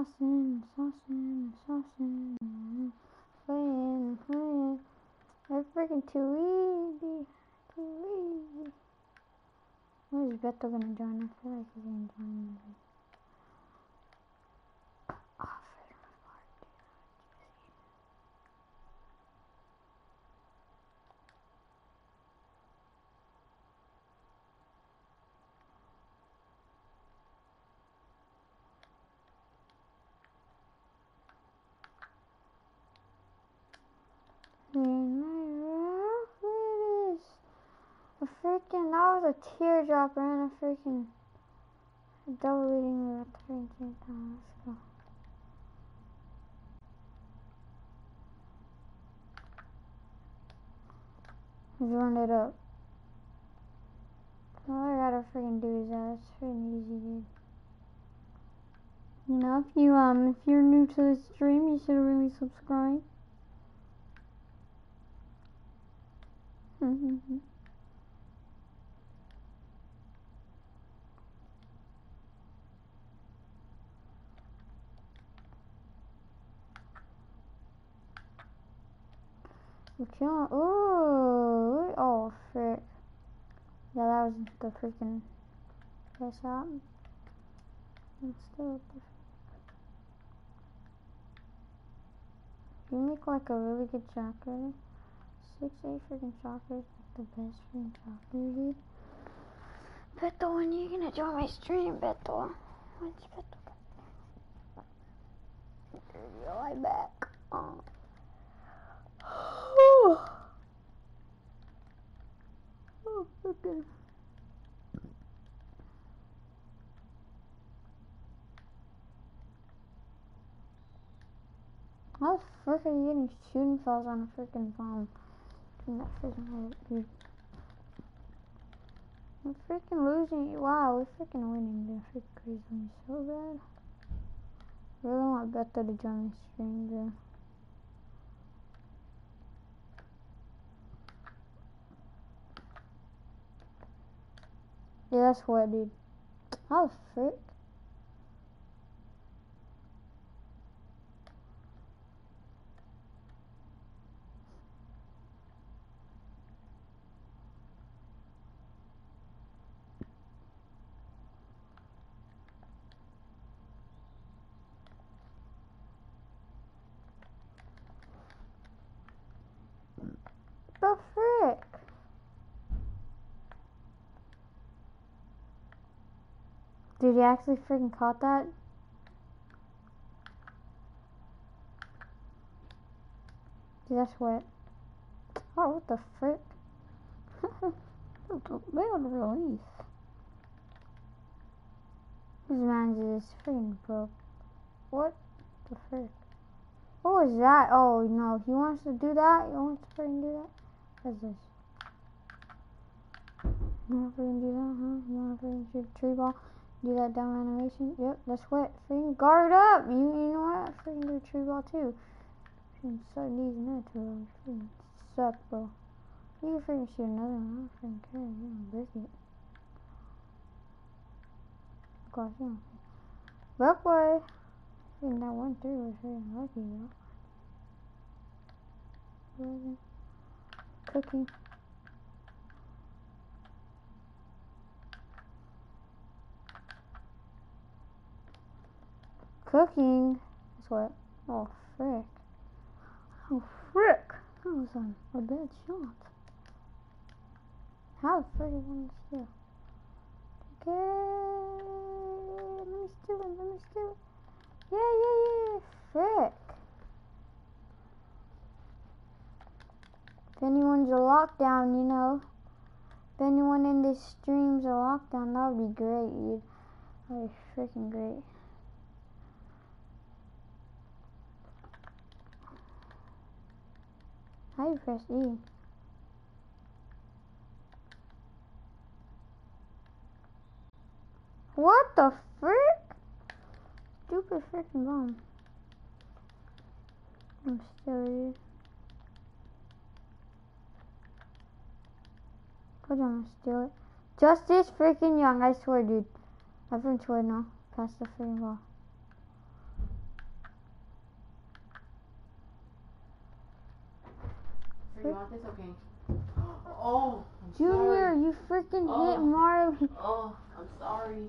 Saucing, saucing, saucing. Playing, playing. They're freaking too easy. Too easy. When is Beto gonna join? I feel like he's gonna join. me. Oh, frick, my heart, dude. In my rough it is. A freaking, that was a teardrop and a freaking double leading with a freaking time. Let's go. Run it up. All I gotta freaking do is that. It's freaking easy, dude. You know, if you um, if you're new to the stream, you should really subscribe. Uh, we can't. Ooh. Oh, frick. Yeah, that was the freaking best shot. And still, you make like a really good shocker, six, eight freaking shockers, like the best freaking shocker, dude. Beto, when you gonna join my stream, Beto? When's Beto? Yo, I'm back. Oh. Oh, okay. I was freaking getting shooting falls on a freaking. Dude, that freaking dude. I'm freaking losing. Wow, we're freaking winning. They're freaking crazy so bad. Really want Beto to join my stream, dude. Yeah, that's what, dude. Oh, frick. The frick? Did you actually freaking caught that? Dude, that's wet. Oh, what the frick? the release. This man's is freaking broke. What the frick? What was that? Oh no, he wants to do that? He wants to freaking do that? What's this? You wanna freaking do that, huh? You wanna freaking shoot tree ball? Do that dumb animation? Yep, that's what. Freaking guard up! You you know what? Freaking do a tree ball too. Freaking suck these bro. Freaking suck, bro. You can freaking shoot another one. I don't freaking care. You know, biscuit. Of course, you. But boy. Freaking that one through was freaking lucky. Eleven. Cooking. Cooking is what? Oh, frick. Oh, frick. That was a bad shot. How the frick is on steal? Okay. Let me steal it. Let me steal it. Yeah, yeah, yeah. Frick. If anyone's a lockdown, you know. If anyone in this stream's a lockdown, that would be great, dude. That would be freaking great. How do you press E? What the frick? Stupid freaking bomb. I'm still here. Hold on, steal it. Justice freaking young, I swear, dude. I've been swear now. Pass the freaking ball. You want this? Okay. Oh, I'm Junior, sorry. you freaking Oh. hit Marley. Oh, I'm sorry.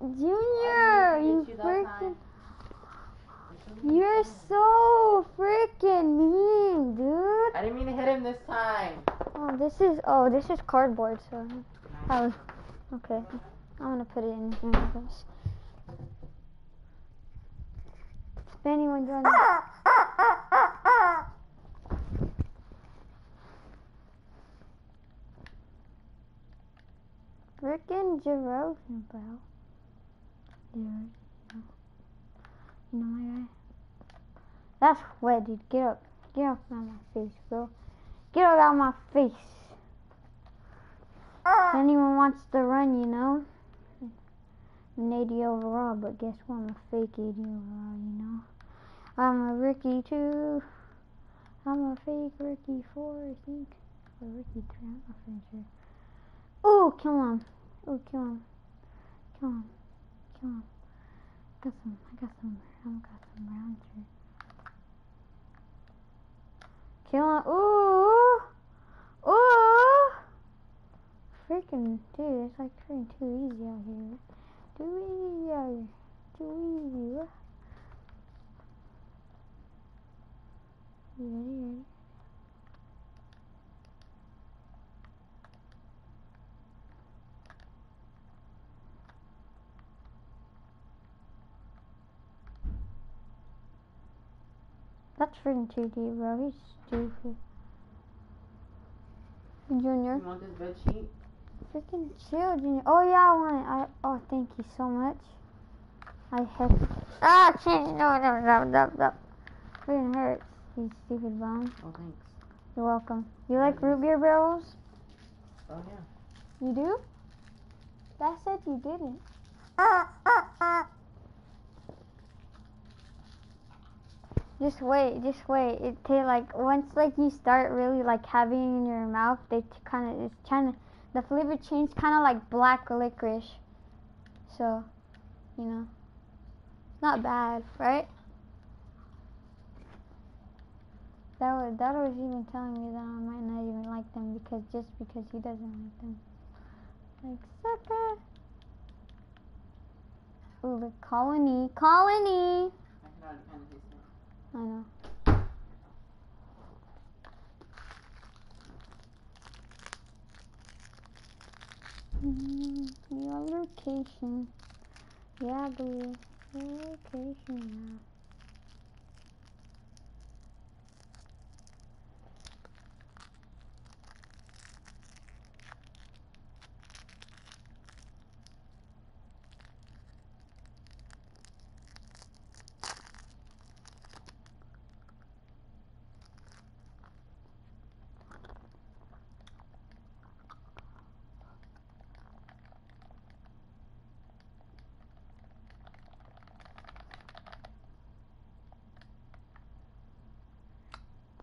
Junior, I you didn't mean to hit you that freaking. time. It's okay. You're so freaking mean, dude. I didn't mean to hit him this time. Oh, this is oh, this is cardboard. So, oh, okay. I'm gonna put it in here, I guess. If anyone joins, freaking Jerome, bro. Yeah, you know my guy. That's wet, dude. Get up, get up out of my face, bro. Get up out of my face. If ah. anyone wants to run, you know. An 80 overall, but guess what? I'm a fake 80 overall, you know. I'm a rookie too. I'm a fake rookie four, I think. Or rookie three, I'm not sure. Oh, kill him. Oh, kill him. Kill him. Kill him. I Got some, I got some, I got some rounds here. Kill him. Ooh. Ooh. Freaking, dude, it's like freaking too easy out here. Too easy out here. Too easy. You ready? Ready? That's freaking too deep, bro. He's stupid. Junior. You want this bed sheet? Freaking chill, Junior. Oh yeah, I want it. I oh thank you so much. I heck ah change no no no no no. Freaking hurts. You stupid bum. Oh, thanks. You're welcome. You like root beer barrels? Oh, yeah. You do? That said you didn't. Just wait, just wait. It like once like you start really like having in your mouth, they kind of it's kind of the flavor change kind of like black licorice. So, you know, it's not bad, right? That was that was even telling me that I might not even like them because just because he doesn't like them. Like sucker. Ooh, the colony, colony. I know. Mm, your location. Yeah. Your location.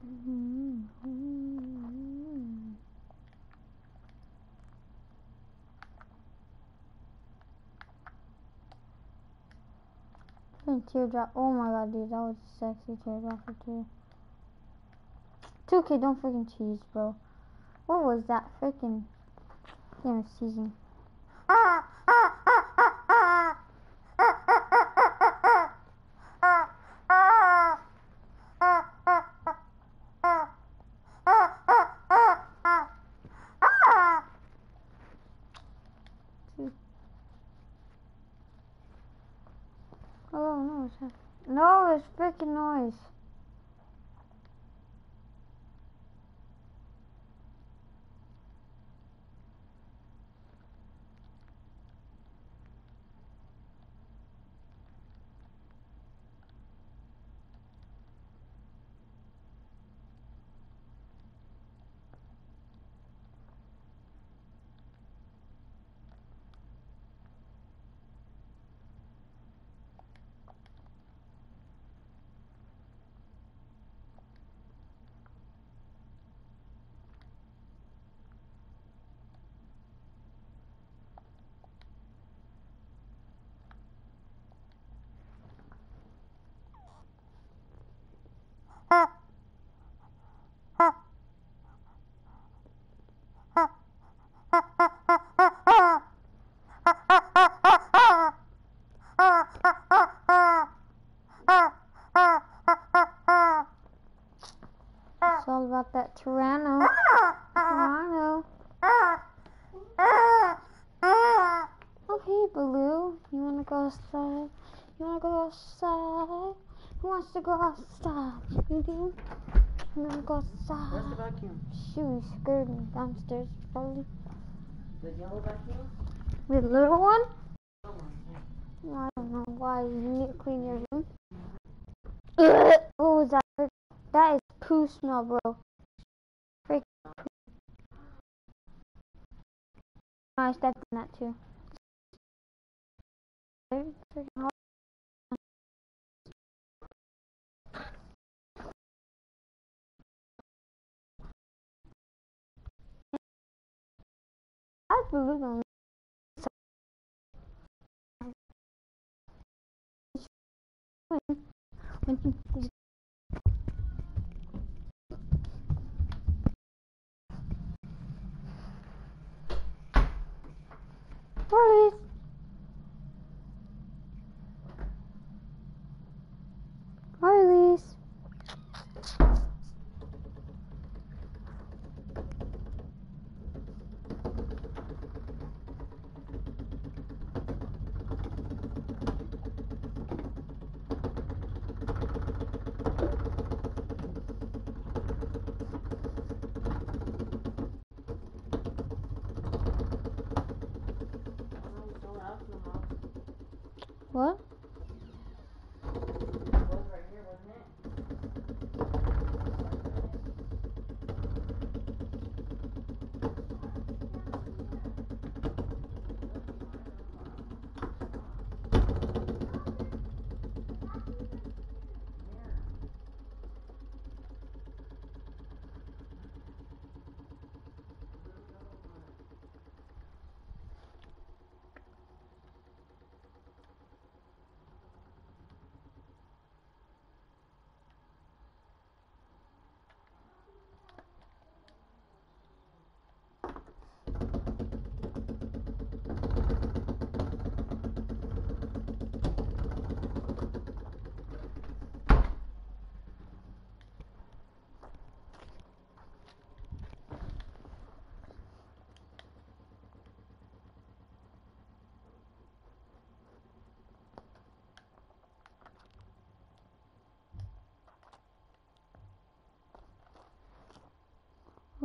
Mm-hmm. And teardrop. Oh my god, dude, that was a sexy teardrop for two. 2K, don't freaking cheese, bro. What was that freaking game of season? It's all about that Tyranno. Tyranno. Okay, hey, Baloo. You wanna go outside? You wanna go outside? Who wants to go outside? Do? You wanna go Where's the outside? vacuum? Shoes, skirt, downstairs, probably. The yellow vacuum? The little one? Believe on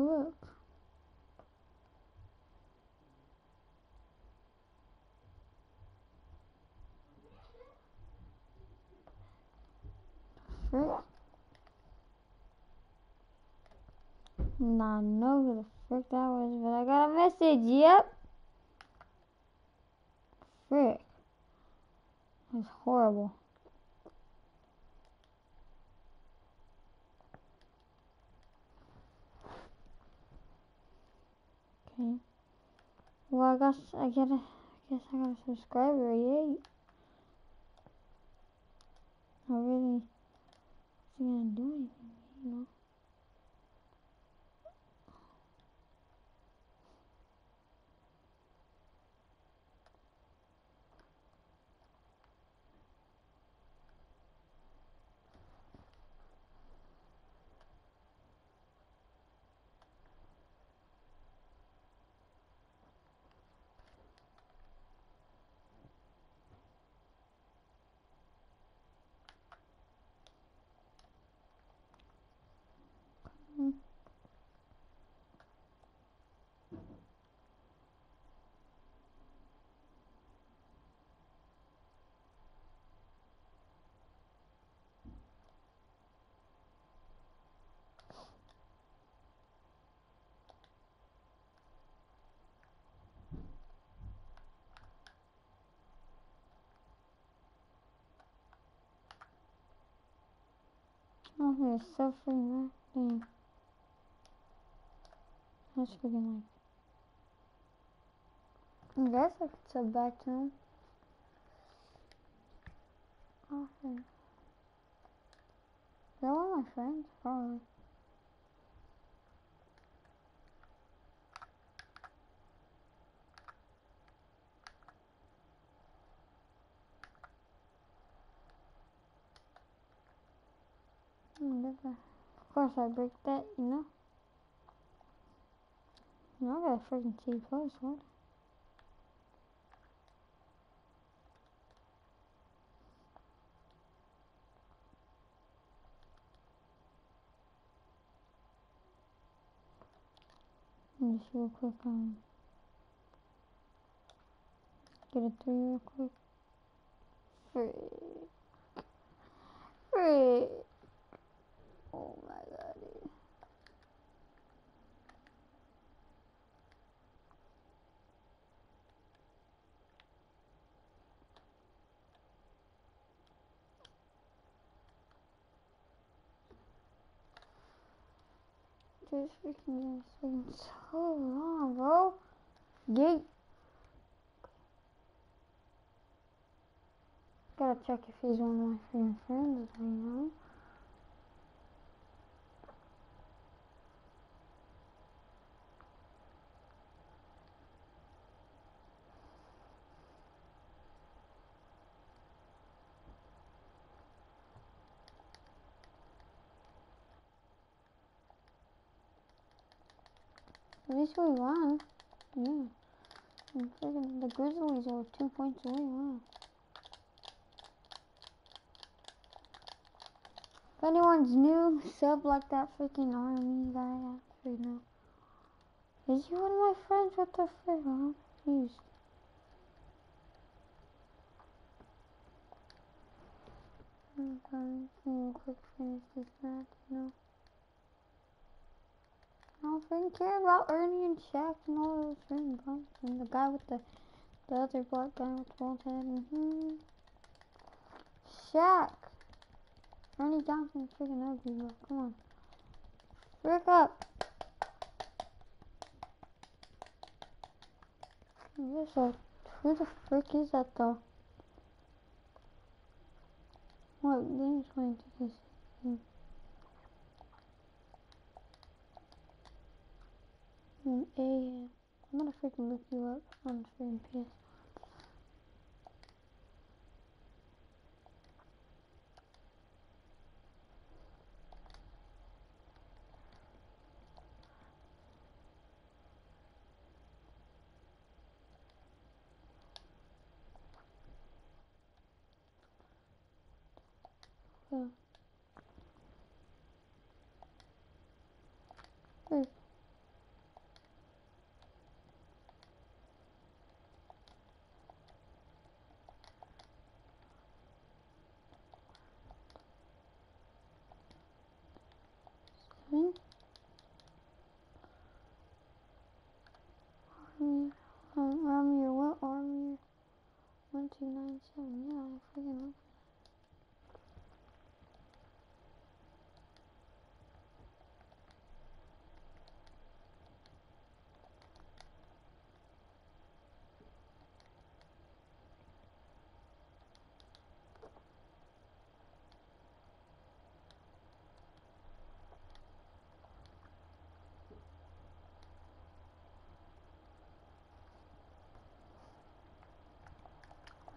Look. Frick. I know who the frick that was, but I got a message. Yep. Frick. That's horrible. Okay. Well, I guess I get a, I guess I got a subscriber. Yay. I really isn't gonna do anything, you know. Oh, there's so freaking. That's freaking like. I guess I could sub back to him. Is that one of my friends? Probably. Whatever. Of course I break that, you know. No, I got a freaking C plus, what? Just real quick, um, get a three real quick. Frick. Frick. Oh my god. dude. This freaking is taking so long, bro. Yeet. Gotta check if he's one of my freaking friends right now. We won. Yeah. The Grizzlies are two points away. Wow. If anyone's new, sub like that freaking army guy. Actually, no. Is he one of my friends? What the frick? I'm confused. Okay, real quick finish this match, you know. I don't care about Ernie and Shaq and all those freaking guns. And the guy with the, the other black guy with the bald head. Mm-hmm. Shaq! Ernie Johnson's freaking ugly, bro. Come on. Frick up! Uh, who the frick is that though? What game is playing to this? Mm, A. I'm gonna freaking look you up on freaking PS. Yeah. Wait. Seven. Army. Um, army or what? Army. One two nine seven. Yeah, I freaking love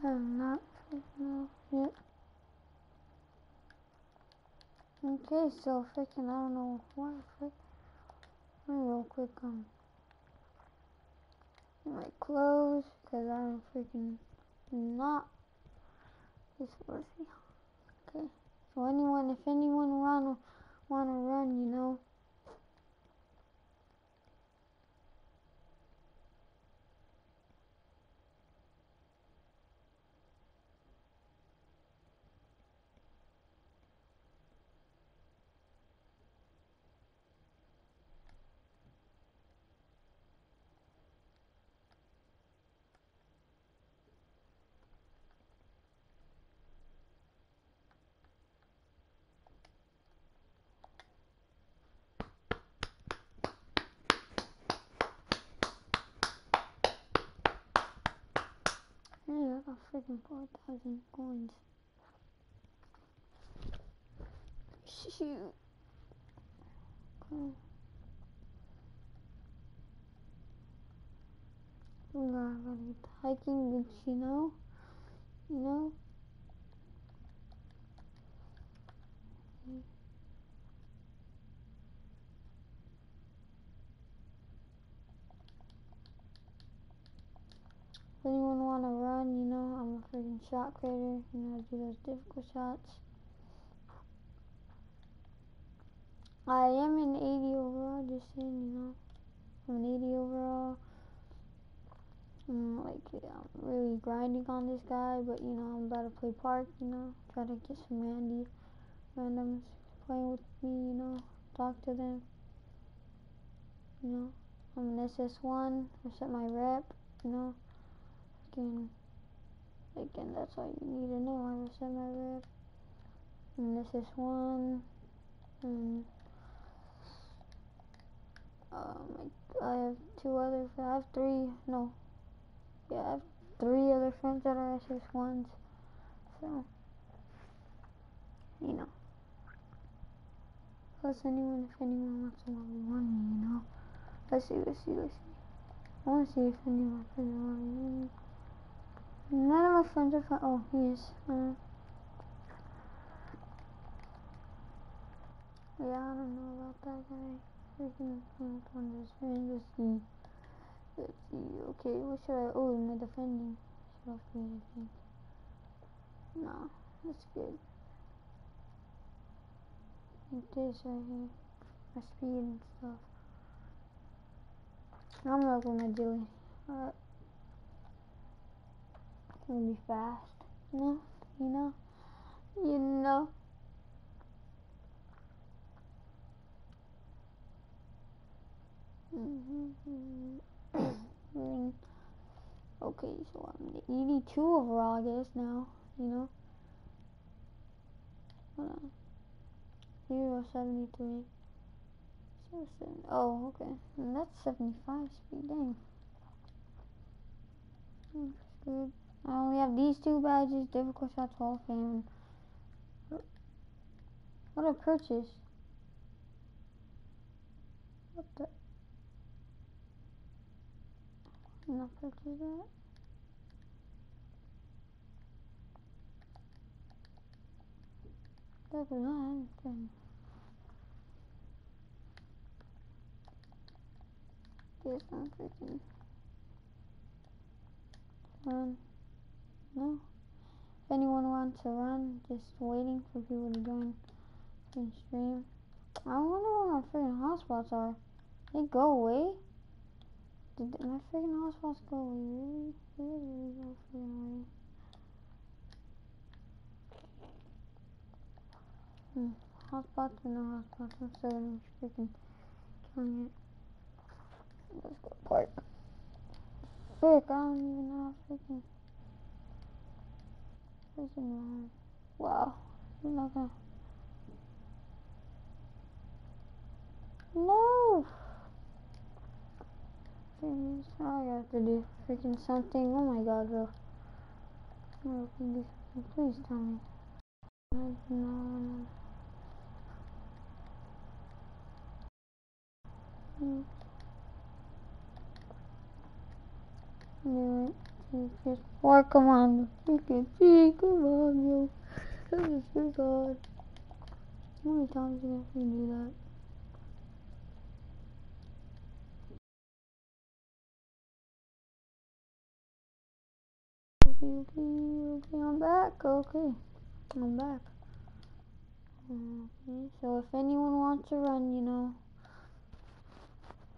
I'm not freaking out yet. Okay, so freaking I don't know why frick. Let me real quick um my clothes because I'm freaking not this worthy. Okay. So anyone if anyone wanna wanna run, you know. Got freaking four thousand coins. Shoot. Okay. We gotta go to the hiking you know? You know? Shot creator, you know, I do those difficult shots. I am an 80 overall, just saying, you know. I'm an 80 overall. Mm, like, I'm really grinding on this guy, but, you know, I'm about to play park, you know. Try to get some randy, randoms playing with me, you know. Talk to them. You know, I'm an SS1. I set my rep, you know. Again, again, that's all you need to know. I set my rep. I'm an SS1. And um, I, have two other, I have three, no, yeah, I have three other friends that are SS1s. So, you know. Plus, anyone, if anyone wants to 1v1 me, you know. Let's see, let's see, let's see. I want to see if any of my friends want me. None of my friends are fun. Oh, he is. Uh, yeah, I don't know about that guy. Freaking one of his friends. Let's see. Okay, what should I? Oh, my defending. Should upgrade, I think. No, that's good. Like this right here. My speed and stuff. I'm not gonna do it. Alright. Gonna be fast. You know? You know? You know? Mm-hmm. okay, so I'm the 82 overall, I guess, now. You know? Hold on. 0, 73. Oh, okay. And that's 75 speed. Dang. That's good. I we have these two badges, difficult shots, Hall of Fame. What a purchase? What the? Not purchase that. That was not anything. This one freaking run. No. If anyone wants to run, just waiting for people to join the stream. I wonder where my freaking hotspots are. They go away? Did my freaking hotspots go away? Really? Really, go freaking away? Hmm. Hotspots or no hotspots? I'm still gonna be freaking killing it. Let's go park. Frick, I don't even know how freaking prison Wow. No Jeez, I have to do freaking something. Oh my god, bro. Oh, please, tell me. No, no. Mm. Do it. Just work on the freaking tree. Come on, yo. That is so god. How many times are you gonna do that? Okay, okay, okay, I'm back. Okay, I'm back. Okay, so if anyone wants to run, you know,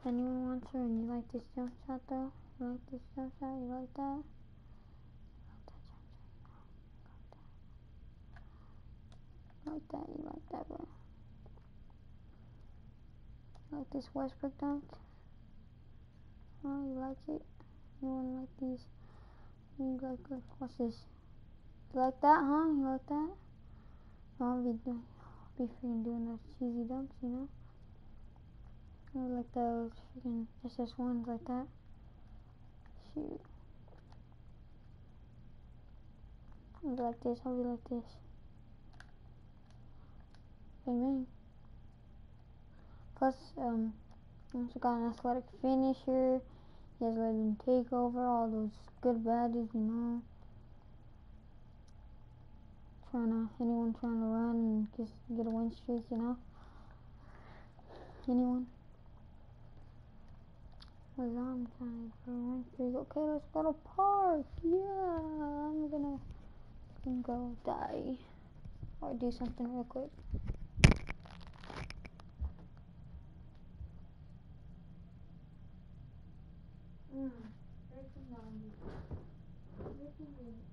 if anyone wants to run, you like this jump shot though? Like this jump shot? You like that? You like that? You like that, bro? You like this Westbrook dunk? Oh, you like it? You wanna like these? You like, like what's this? You like that, huh? You like that? I'll be be freaking doing those cheesy dunks, you know? I like those freaking SS ones like that. Shoot. I'll be like this, I'll be like this. Bang bang. Plus, um, also got an athletic finisher. He has legend takeover, all those good badges, you know. Trying to, anyone trying to run and just get a win streak, you know. Anyone? Was on time for a win. Okay, let's go to park. Yeah, I'm gonna go die or do something real quick. Mm. Freaking zombie. Freaking idiot.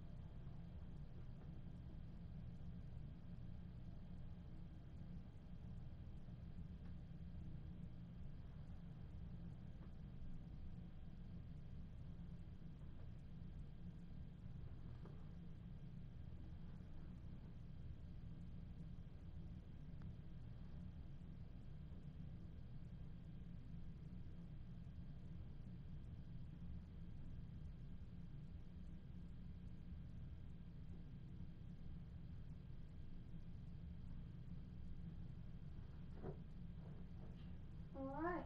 Alright.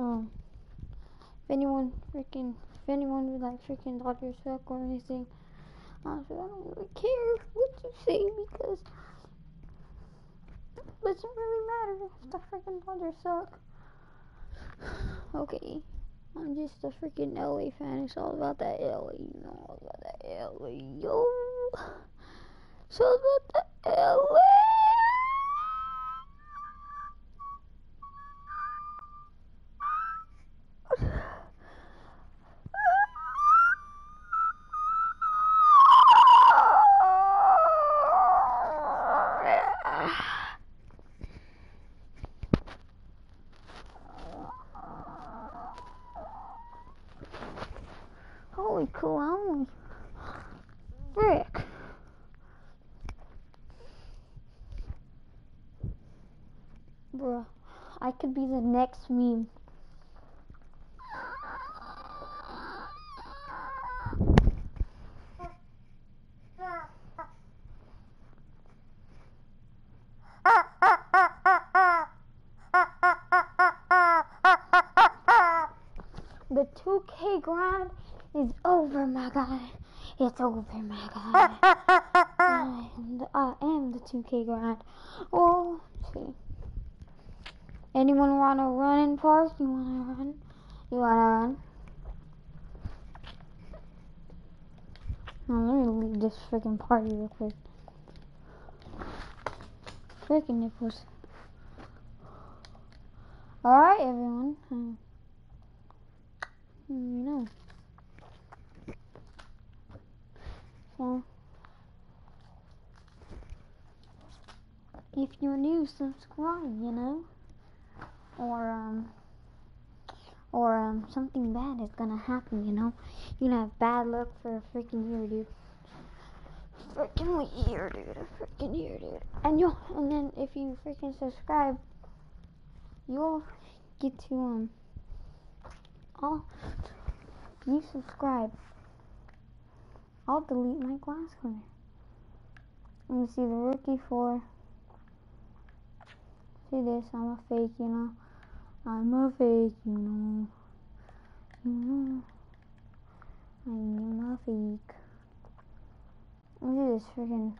Um, if anyone freaking, if anyone would like freaking Dodgers suck or anything, honestly, I don't really care what you say because it doesn't really matter if the freaking Dodgers suck. Okay, I'm just a freaking LA fan. It's all about that LA, you know, all about that LA, yo. It's all about that LA. Bruh, I could be the next meme. The 2K grind is over, my guy. It's over, my guy. I am the, I am the 2K grind. Oh, see. Anyone want to run in park? You want to run? You want to run? Now, let me leave this freaking party real quick. Freaking nipples. Alright, everyone. Um, you know. So, if you're new, subscribe, you know? Or, um, or, um, something bad is gonna happen, you know? You're gonna have bad luck for a freaking year, dude. Freaking year, dude. A freaking year, dude. And you'll, and then if you freaking subscribe, you'll get to, um, I'll, you subscribe. I'll delete my glass cleaner. Let me see the rookie for. See this, I'm a fake, you know. I'm a fake, you know. You know. I am a fake. Look at this freaking.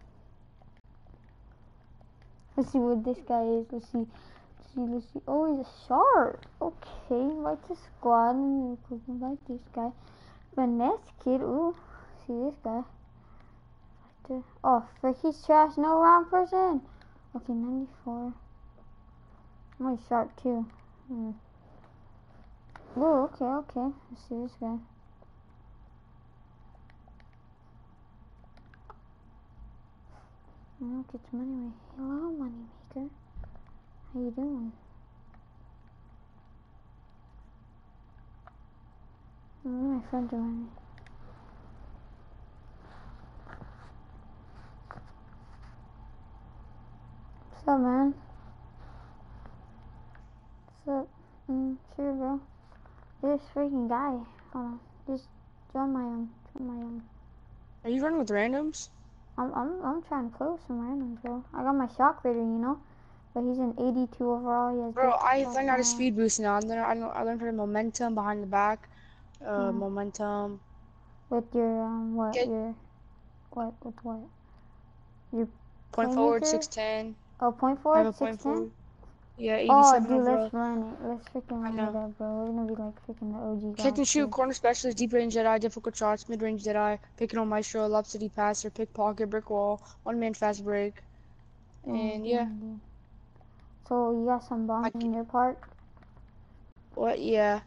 Let's see what this guy is. Let's see. Let's see, let's see. Oh, he's a shark. Okay, invite the squad. and we could invite this guy. Finesse kid. Ooh, see this guy. The- Oh, frick, he's trash. No wrong person. Okay, 94. Oh, he's sharp too. Hmm. Ooh, okay, okay. Let's see this guy. Oh, gets money. Hello, money maker. How you doing? Oh, my friends around me. What's up, man? up? Um, sure, bro. This freaking guy. Hold on. Just join my own. Join my own. Are you running with randoms? I'm, I'm, I'm trying to pull some randoms, bro. I got my shot creator, you know? But he's an 82 overall. He has bro, I learned how to speed boost now. I learned, I learned how to momentum behind the back. Uh, momentum. With your, um, what? Get your, what? With what? Your point forward, 610. Oh, point forward, 610? Yeah, 87 Oh, dude, let's run it. Let's freaking run it up, bro. We're gonna be like freaking the OG guys. Catch and shoot, corner specialist, deep range Jedi, difficult shots, mid range Jedi, pick and roll maestro, City passer, pick pocket, brick wall, one man fast break. And yeah. So you got some bombs in your part? What? Yeah.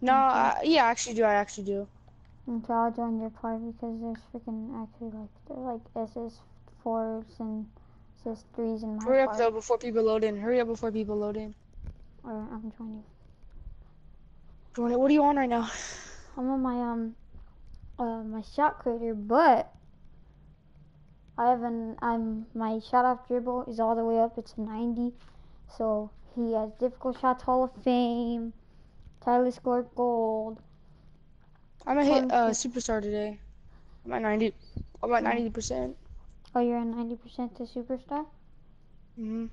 No, okay. I, yeah, I actually do. I actually do. And so I'll join your part because there's freaking actually like they're like SS fours and Threes in my Hurry up park. though before people load in. Hurry up before people load in. Alright, I'm joining. Jordan, what are you on right now? I'm on my um uh my shot creator, but I have an I'm my shot off dribble is all the way up. It's 90, so he has difficult shots Hall of Fame. Tyler scored gold. I'm gonna hit uh superstar today. I'm at 90. I'm at 90 percent. Oh, you're at 90% to superstar. Mm-hmm.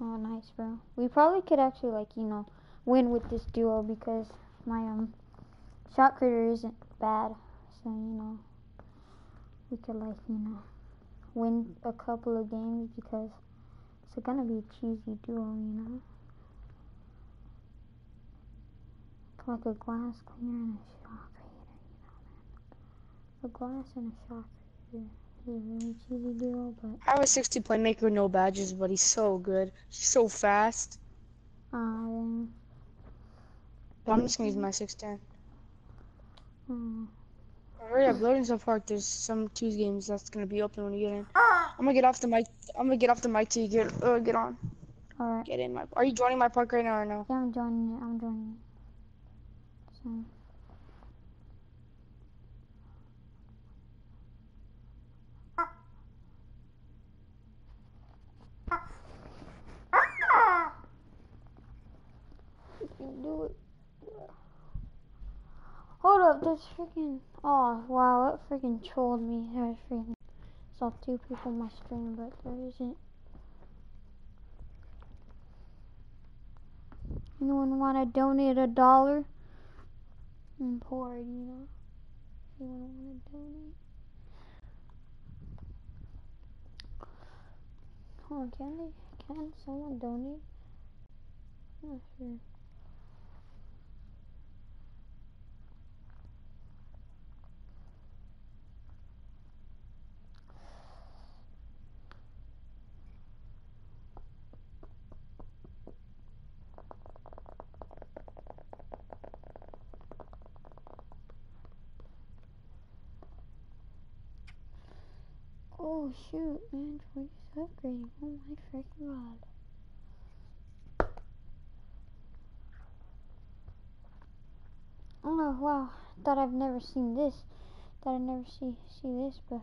Oh, nice, bro. We probably could actually like you know win with this duo because my um shot creator isn't bad, so you know we could like you know win a couple of games because it's gonna be a cheesy duo, you know. Like a glass cleaner and a shot creator, you know, man. A glass and a shot creator is a really cheesy duo, but I have a 60 playmaker no badges, but he's so good. He's so fast. um. I'm just gonna use my 610. mm. Hurry up, loading some park. There's some Tuesday games that's gonna be open when you get in. I'm gonna get off the mic. I'm gonna get off the mic till you get uh, get on. Alright. Get in my. Are you joining my park right now or no? Yeah, I'm joining it. I'm joining it. So. You can do it. Hold up, there's freaking. Oh, wow, it freaking trolled me. There's freaking. Saw two people on my stream, but there isn't. Anyone want to donate a dollar? I'm poor, you know. Anyone want to donate? On, can they? Can someone donate? I'm not sure. Oh shoot, man, Troy's upgrading. Oh my freaking god. Oh wow, thought I've never seen this. Thought I'd never see see this, but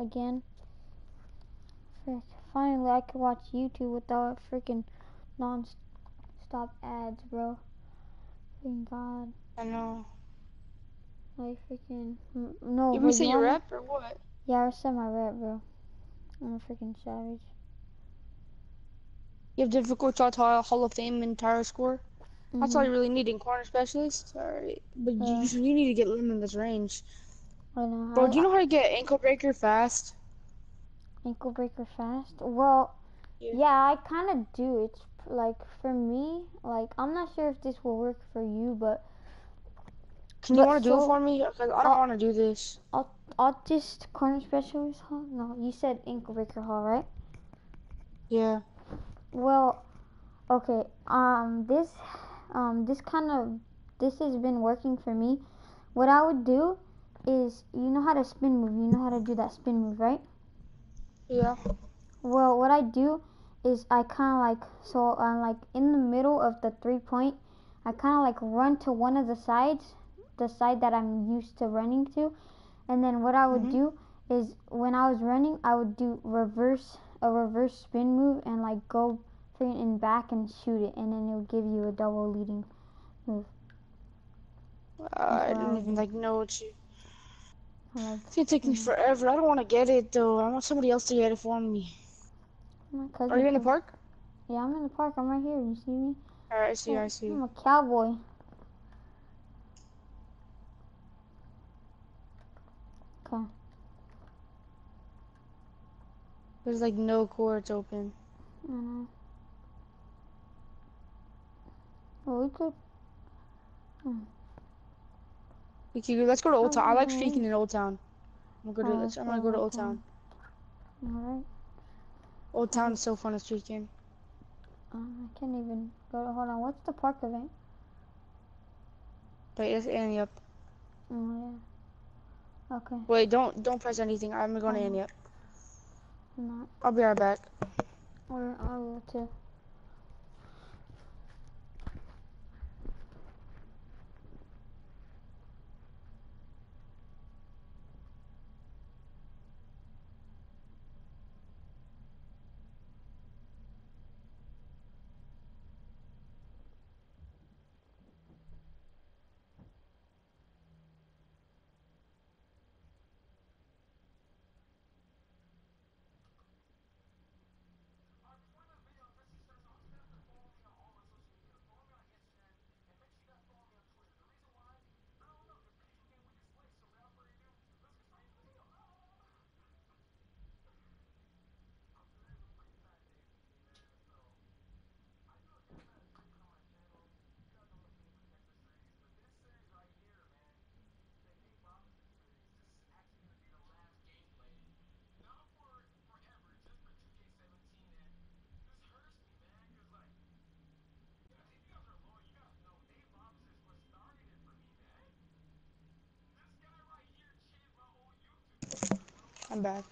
again. Frick. Finally I could watch YouTube without freaking non-stop ads, bro. Thank God. I know. Like freaking no. you reset your rep or what? Yeah, I my rep, bro. I'm a freaking savage. You have difficult shot Hall Hall of Fame and tire score. That's all Mhm. you really need in corner specialist. Alright, but Yeah. you, you need to get limitless range. I know. Bro, I- do you know how to get ankle breaker fast? ankle breaker fast? Well, Yeah. yeah, I kind of do. It's like for me, like I'm not sure if this will work for you, but Can you want to do it for me? Cause I don't want to do this. I'll just corner specialist hall. No, you said ankle breaker hall, right? Yeah. Well, okay. Um, this, um, this kind of, this has been working for me. What I would do is, you know how to spin move. You know how to do that spin move, right? Yeah. Well, what I do is I kind of like so I'm like in the middle of the three point. I kind of like run to one of the sides, the side that I'm used to running to, and then what I would Mhm. do is when I was running, I would do reverse a reverse spin move and like go free and back and shoot it, and then it would give you a double leading. Uh, I what I don't even like know what you. Like, It's gonna take me forever. I don't want to get it though. I want somebody else to get it for me. Are you in the park? Yeah, I'm in the park. I'm right here. You see me? Alright, I see, I see. I'm a cowboy. Okay. There's like no courts open. I know. Well, we could. Hmm. We could, let's go to Old Town. I like streaking in Old Town. I'm gonna go to, uh, let's I'm gonna go to Old Town. Alright. Old Town's mm-hmm. so fun to streak in. Uh, I can't even go to. Hold on. What's the park event? Wait, it's Ante up. Oh, yeah. Okay. Wait, don't don't press anything. I'm going to Oh. Ante up. Not. I'll be right back. Or I will too. I'm back.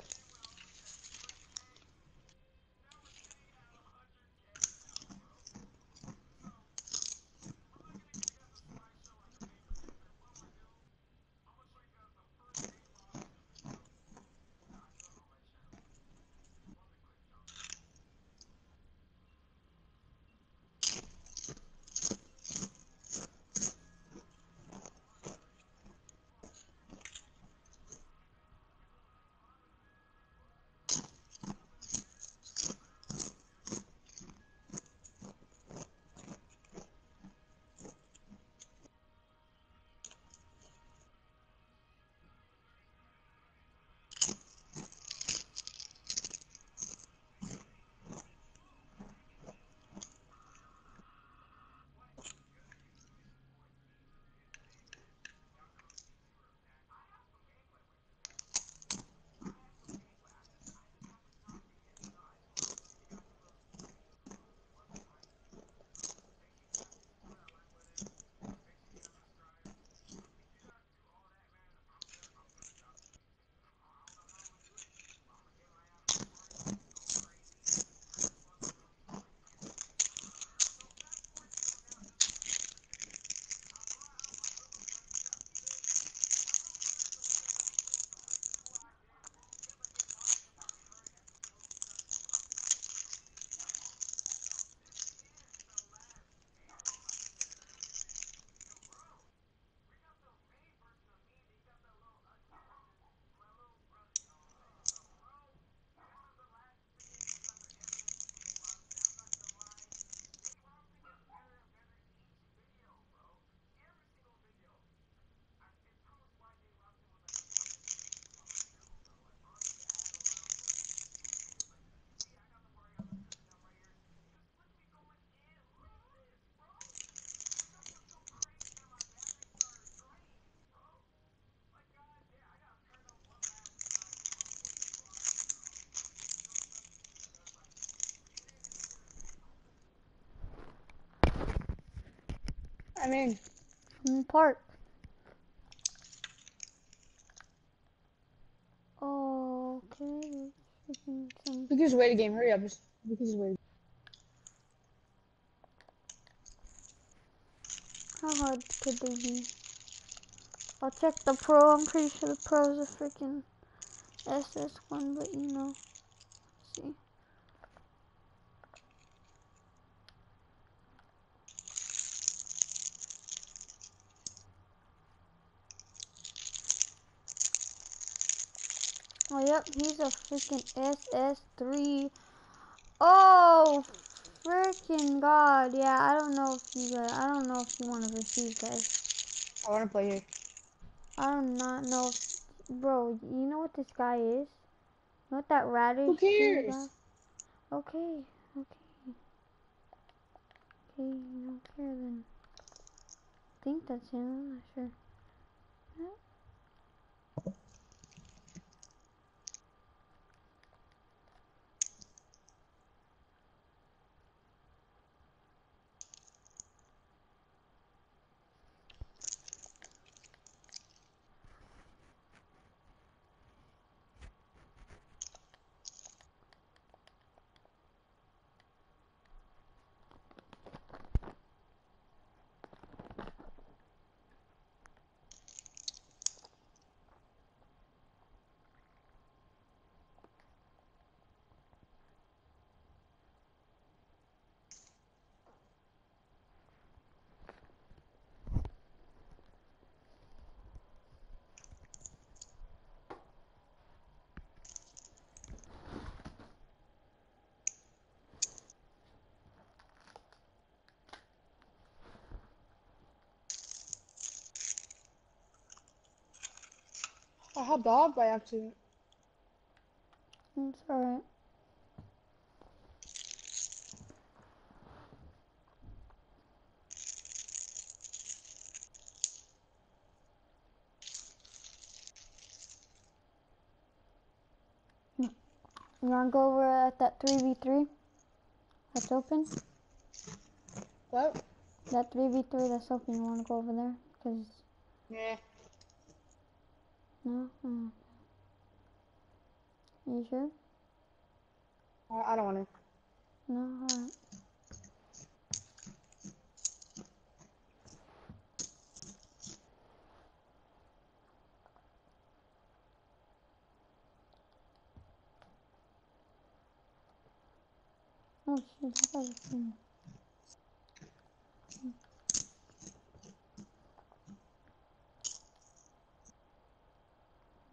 I'm in. In the park. Okay. We can just wait a game. Hurry up. Just, we can just wait. How hard could they be? I'll check the pro. I'm pretty sure the pro is a freaking SS1, but you know. Let's see. Oh, yep, he's a freaking SS3. Oh, freaking god. Yeah, I don't know if you guys, I don't know if you want to receive guys. I want to play here. I do not know if, bro, you know what this guy is? You know what that radish Who cares? Okay, okay. Okay, you don't care then. I think that's him, I'm not sure. I hopped off by accident. It's alright. You wanna go over at that 3v3? That's open? What? That 3v3 that's open, you wanna go over there? Cause, Yeah. No? Mm. You sure? I, I don't want to. No? Alright. Oh shoot, that guy's a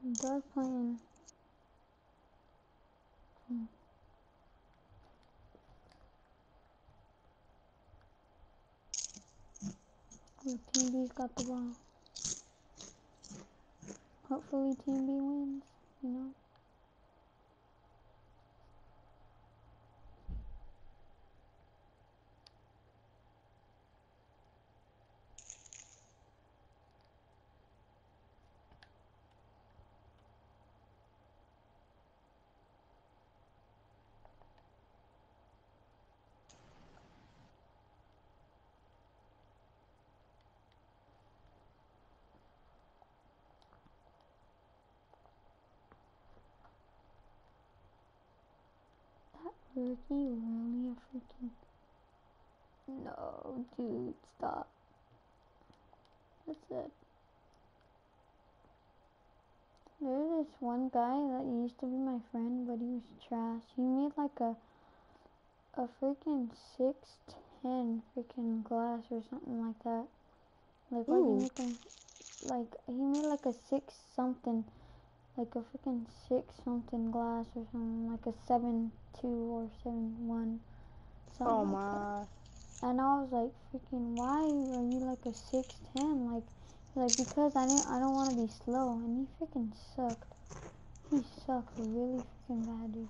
They're playing. Hmm. Team B's got the ball. Hopefully Team B wins, you know? Rookie really a freaking. No, dude, stop. That's it. There's this one guy that used to be my friend, but he was trash. He made like a a freaking six ten freaking glass or something like that. Like what Ooh. he them like he made like a six something like a freaking six something glass or something like a seven two or seven one something Oh like my. And I was like, freaking, why are you like a six ten? Like, like because I didn't, I don't want to be slow. And he freaking sucked. He sucked really freaking bad, dude.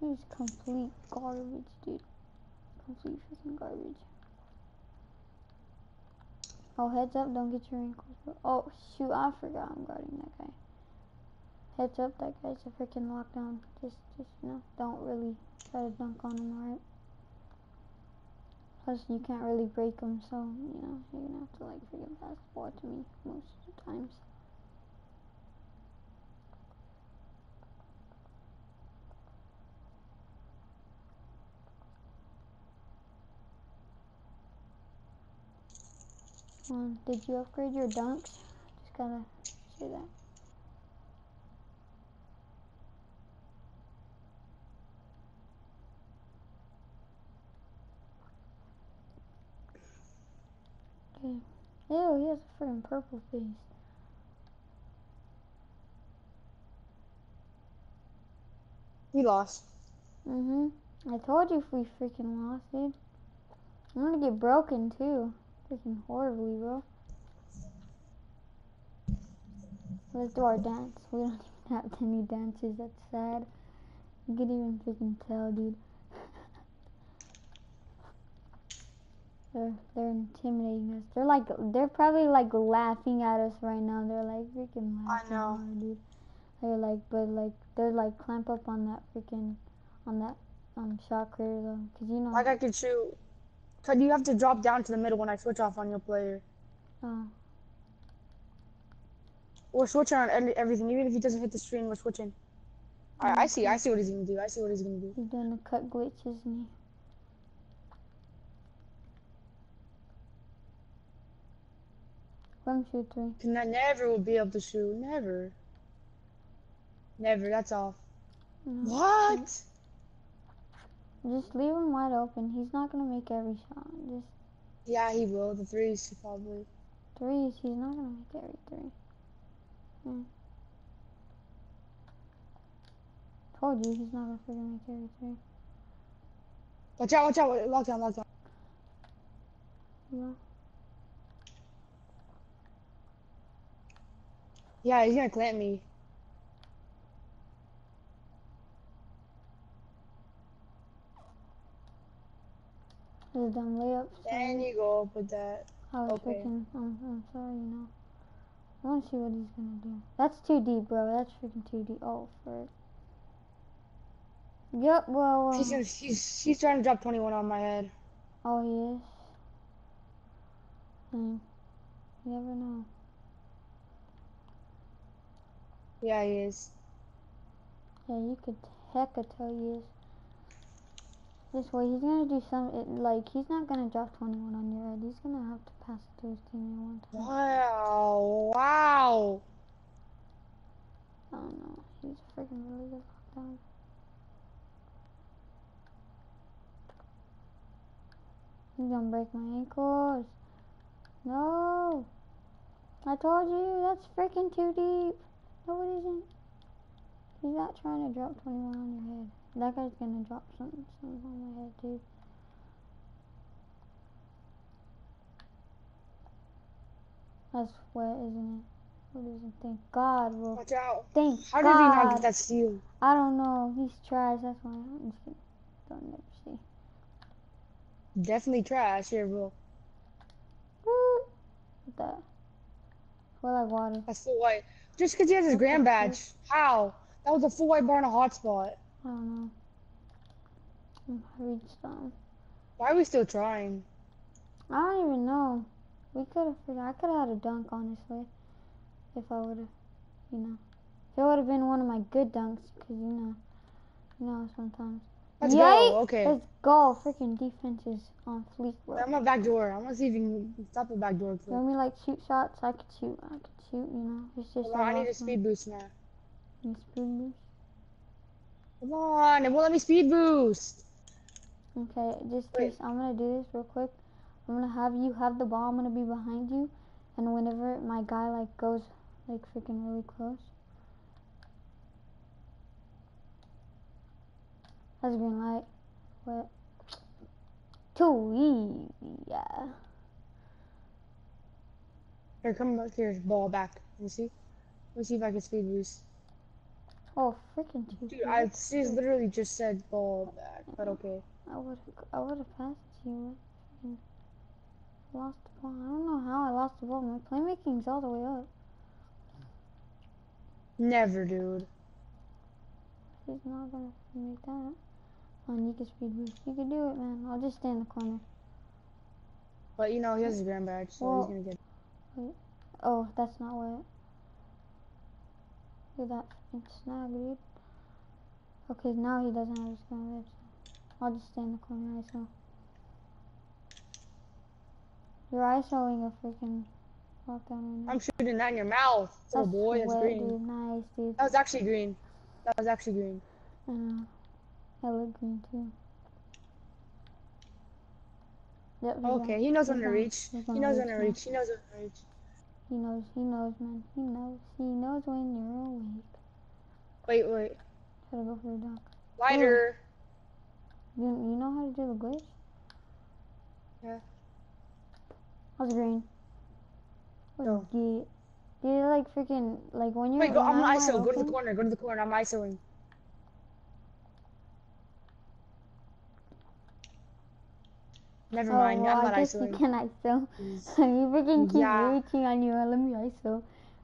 He was complete garbage, dude. Complete freaking garbage. Oh, heads up! Don't get your ankles. Oh shoot! I forgot I'm guarding that guy. Heads up! That guy's a freaking lockdown. Just, just you know, don't really try to dunk on him, alright? Plus, you can't really break them, so, you know, you're gonna have to, like, freaking pass the ball to me most of the times. Um, did you upgrade your dunks? Just gotta say that. Okay. Ew, he has a freaking purple face. We lost. Mm-hmm. I told you if we freaking lost, dude. I'm gonna get broken too. Freaking horribly, bro. Let's do our dance. We don't even have any dances. That's sad. You can even freaking tell, dude. They're they're intimidating us. They're like they're probably like laughing at us right now. They're like freaking laughing. I know. hard, dude. They're like, but like they're like clamp up on that freaking on that um shot creator though, cause you know. Like I could shoot. So you have to drop down to the middle when I switch off on your player. oh, We're switching on everything. Even if he doesn't hit the screen, we're switching. Alright, I see. I see what he's gonna do. I see what he's gonna do. he's doing the cut glitch, isn't he? Him shoot three. Cause I never will be able to shoot. Never. Never. That's off. No. What? Just leave him wide open. He's not gonna make every shot. Just Yeah, he will. The threes probably. threes. He's not gonna make every three. Hmm. Told you he's not gonna freaking make every three. Watch out! Watch out! Lockdown! Lockdown! Yeah. Yeah, he's gonna clamp me. This is dumb layup. There you go. With that. I was Okay. freaking. I'm, I'm sorry, you know. I want to see what he's gonna do. That's too deep, bro. That's freaking too deep. Oh, for. Yep. Well. He's um, gonna, he's he's trying to drop 21 on my head. Oh, he is. Hmm. You never know. Yeah, he is. Yeah, you could hecka tell he is. This way, he's gonna do some. It, like, he's not gonna drop 21 on your head. He's gonna have to pass it to his teammate one time. Wow! Wow! I don't know. He's a freaking really good lockdown. He's gonna break my ankles. No! I told you, that's freaking too deep. No, it isn't. He's not trying to drop 21 on your head. That guy's gonna drop something, something on my head, too. That's wet, isn't it? What is it? Thank God, bro. Watch out! Thank How God. did he not get that steal? I don't know. He's trash. That's why I'm just kidding. Don't never see. Definitely trash here, bro. Woo! What that? Feel like water. That's the white. Just because he has his grand badge. How? That was a full white bar in a hot spot. I don't know. I reached. Why are we still trying? I don't even know. We could have figured. I could have had a dunk honestly, if I would have, you know, if it would have been one of my good dunks, cause you know, you know sometimes. Let's Yay! go. Okay. Let's go. Freaking defense is on fleek. I'm a back door. I'm gonna see if you can stop the back door. Want me like shoot shots? I could shoot. I could shoot. You know, it's just. I need a speed boost now. Speed boost. Come on, it won't let me speed boost. Okay, just this. I'm gonna do this real quick. I'm gonna have you have the ball. I'm gonna be behind you, and whenever my guy like goes like freaking really close. That's a green light. What? Too easy. Yeah. Here, come back here, ball back. Let me see. Let me see if I can speed boost. Oh, freaking two. Dude, I she's literally just said ball back, but okay. I would have I would have passed you. Lost the ball. I don't know how I lost the ball. My playmaking's all the way up. Never, dude. He's not gonna make that. On you can speed boost. You can do it, man. I'll just stay in the corner. But you know, he has his grand badge, so Well- he's gonna get. Wait. Oh, that's not what. Look at that snag, dude. Okay, now he doesn't have his gun ribs. I'll just stay in the corner, ISO. You're ISOing a freaking lockdown right. I'm shooting that in your mouth. Oh boy, that's wet, green. dude. Nice, dude. That was actually green. That was actually green. I know. I look green too. Yep, Okay, on- he knows he's when to on- reach. he's He on knows reach when to now. reach. He knows when to reach. He knows, he knows, man. He knows. He knows when you're awake. Wait, wait. Gotta go for a dunk. Lighter. You, you know how to do the glitch? Yeah. How's green? What's Go. get? Dude, like freaking, like when you're. Wait, go. I'm ISO. Go to the corner. Go to the corner. I'm ISOing. Never Oh, mind. well, I'm I not guess you ISOing. can ISO. you freaking keep Yeah. reaching on you. Let me ISO.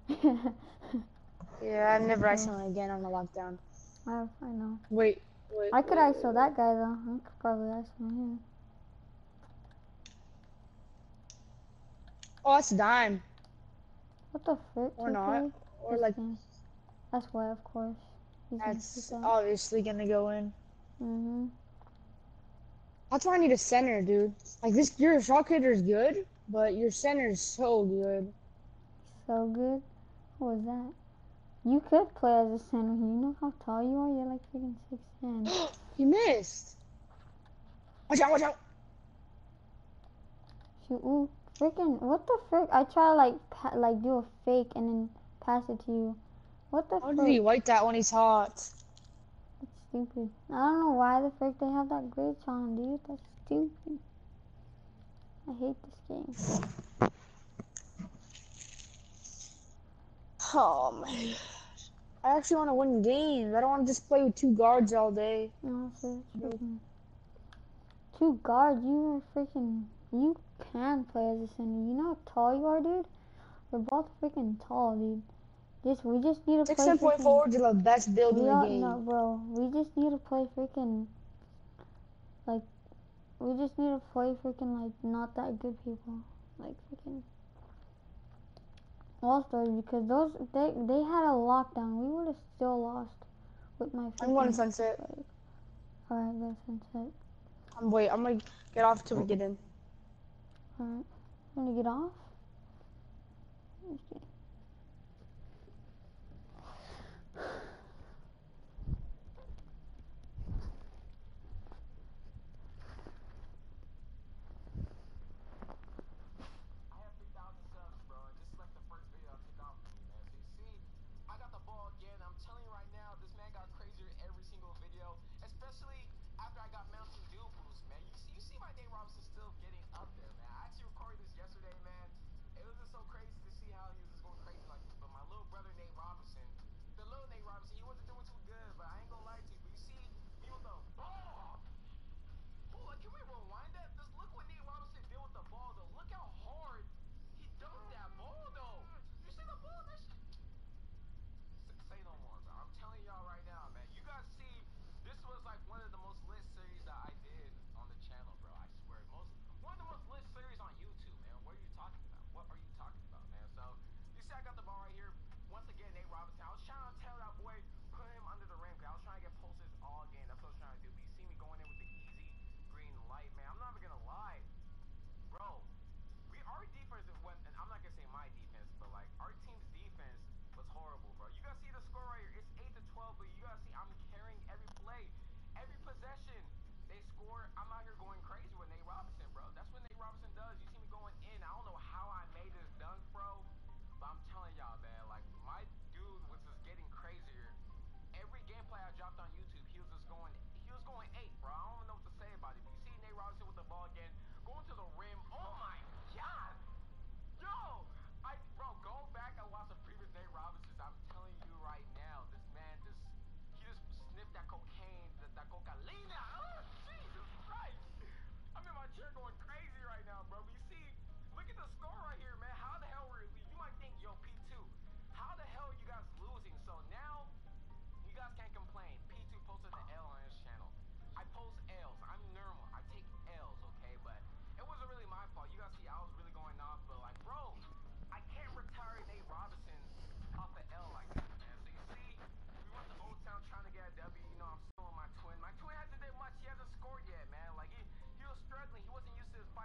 Yeah, I'm never Oh. ISOing again on the lockdown. I, I know. Wait, wait. I could wait, ISO that guy though. I could probably ISO him. Oh, that's a dime. What the frick? Or you not. play Or this like, game? That's why, of course. He's gonna that's obviously gonna go in. Mhm. That's why I need a center, dude. Like this, your shot hitter is good, but your center is so good. So good. What was that? You could play as a center. You know how tall you are. You're like freaking six ten. he missed. Watch out! Watch out! Shoot, ooh, freaking, what the frick? I try to like, like do a fake and then pass it to you. What the How frick? did he wipe that when he's hot? Stupid. I don't know why the frick they have that glitch on, dude. That's stupid. I hate this game. Oh my gosh. I actually want to win games. I don't want to just play with two guards all day. No, freaking. Two guards, you are freaking. You can play as a center. You know how tall you are, dude? We're both freaking tall, dude. Just we just need to Six play. ten point freaking- forwards are the best build in the game. no, bro. We just need to play freaking. Like, we just need to play freaking like not that good people, like freaking. All stars because those they they had a lockdown. We would have still lost with my. I'm going freaking, sunset. like- Alright, go sunset. I'm wait. I'm gonna get off till we get in. Alright, I'm gonna get off. Let's see. I have 3,000 subs, bro, and this is like the first video I took off with me, man. So you see, I got the ball again. I'm telling you right now, this man got crazier every single video, especially after I got Mountain Dew boost, man. You see, you see my Nate Robinson still getting up there, man. I actually recorded this yesterday, man. It was just so crazy to see how he was just going crazy like this. But my little brother Nate Robinson, the little Nate Robinson, he wasn't doing too good, but I ain't gonna lie to you. But you see, me with the ball. Hold on, can we rewind that? Just look what Nate Robinson did with the ball, though. Look how hard he dunked that ball, though. You see the ball? That shit. S- Say no more, bro. I'm telling y'all right now, man. You guys see, this was like one of the most lit series that I did on the channel, bro. I swear, most one of the most lit series on YouTube, man. What are you talking about? What are you talking about, man? So you see, I got the ball right here. Once again, Nate Robinson. I was trying to tell that boy put him under the rim. 'cause I was trying to get posters all game. That's what I was trying to do. But you see me going in with the easy green light, man. I'm not even gonna lie, bro. We our defense went, and I'm not gonna say my defense, but like our team's defense was horrible, bro. You guys see the score right here? It's eight to twelve, but you guys see I'm carrying every play, every possession. Score. I'm out here going going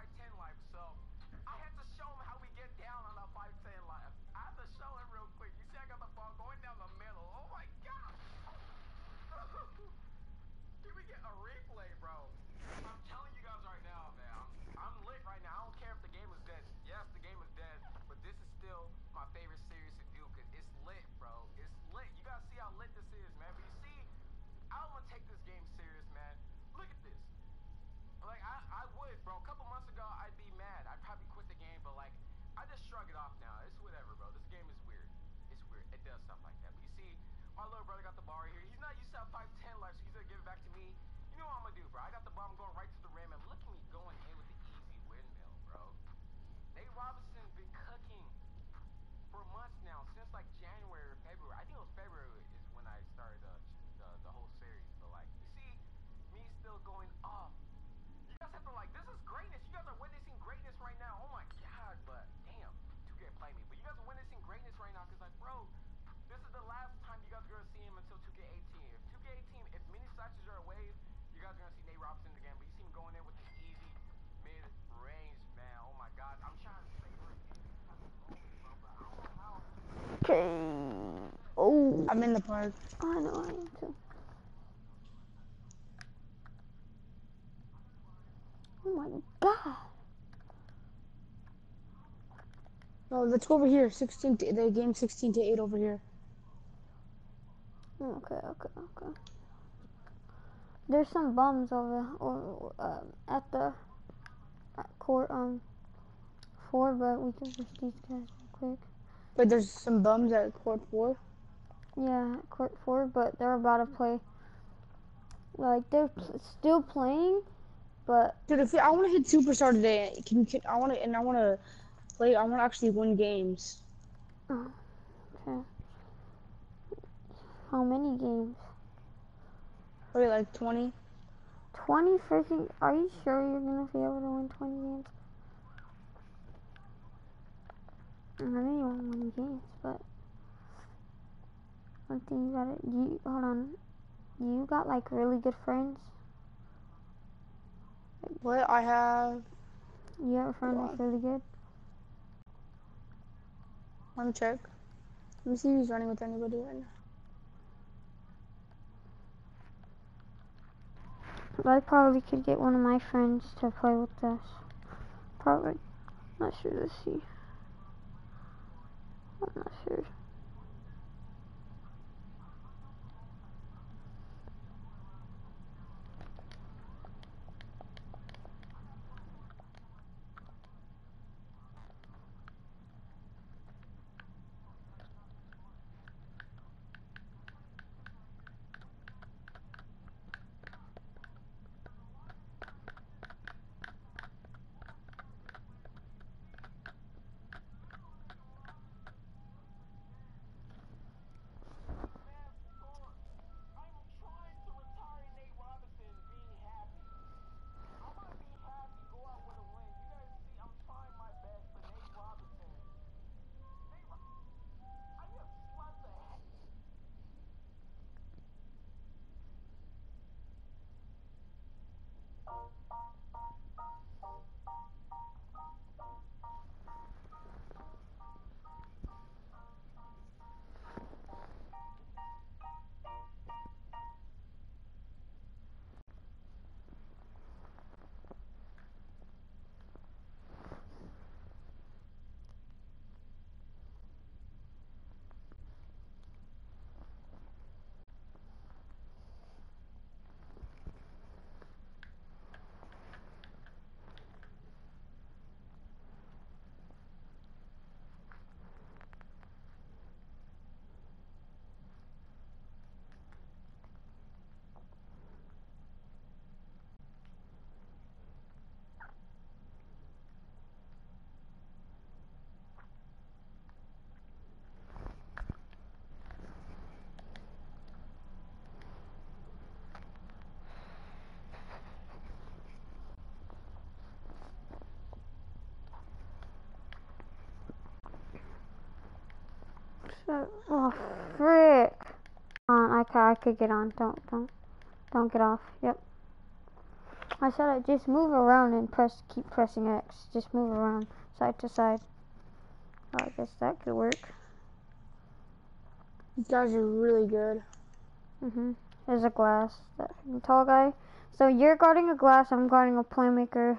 5'10 life, so I had to show him how we get down on the 5'10 life. I had to show him real quick. You see, I got the ball going down the middle. Oh my god. Can we get a replay, bro? Does something like that. But you see, my little brother got the bar here. He's not used to that 5'10 life, so he's gonna give it back to me. You know what I'm gonna do, bro? I got the ball, I'm going right to the rim, and look at me going in with the easy windmill, bro. Nate Robinson been cooking for months now, since like January or February. I think it was February is when I started uh, the, the, the whole series. But like, you see, me still going Okay. Oh, I'm in the park. I know I am too. Oh my god. No, let's go over here. 16 to, the game 16 to 8 over here. Okay, okay, okay. There's some bums over, over um, at the at court um four, but we can push these guys real quick. But there's some bums at court 4. Yeah, court four, but they're about to play. Like they're still playing, but Dude, if I want to hit superstar today, can you? Can, I want to, and I want to play. I want to actually win games. Oh, okay. How many games? Probably like 20. 20 freaking. Are you sure you're gonna be able to win 20 games? I know you want to win games, but one thing you gotta. You hold on. You got like really good friends. What I have? You have a friend that's really good. Let me check. Let me see if he's running with anybody right now. I probably could get one of my friends to play with us. Probably. Not sure. Let's see. I'm not sure. So, oh, frick. On, I could, I could get on. Don't, don't, don't get off. Yep. I said I just move around and press, keep pressing X. Just move around, side to side. Oh, I guess that could work. These guys are really good. Mhm. There's a glass. That tall guy. So you're guarding a glass. I'm guarding a playmaker.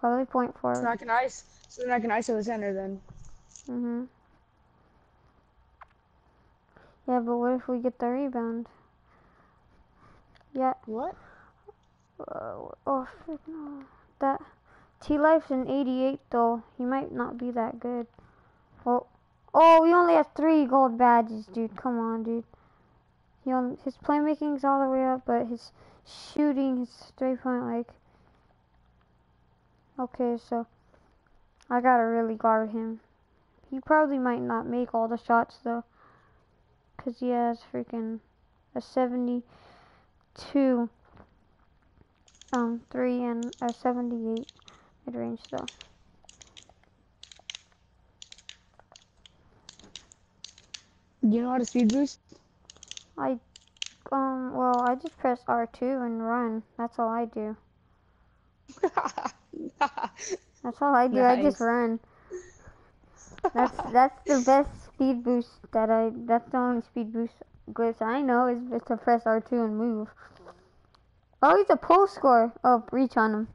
Probably point So forward. I can ice. So then I can iso the center then. Mhm. Yeah, but what if we get the rebound? Yeah. What? Uh, oh, no. That T Life's an 88 though. He might not be that good. Oh, oh, we only have three gold badges, dude. Come on, dude. He on his playmaking's all the way up, but his shooting, his three point, like. Okay, so I gotta really guard him. He probably might not make all the shots though, cause he has freaking a seventy-two, um, three and a seventy-eight mid range though. You know how to speed boost? I, um, well, I just press R2 and run. That's all I do. That's all I do. I just run. That's that's the best speed boost that I. That's the only speed boost glitch I know is just to press R2 and move. Oh, he's a pull score. Oh, reach on him.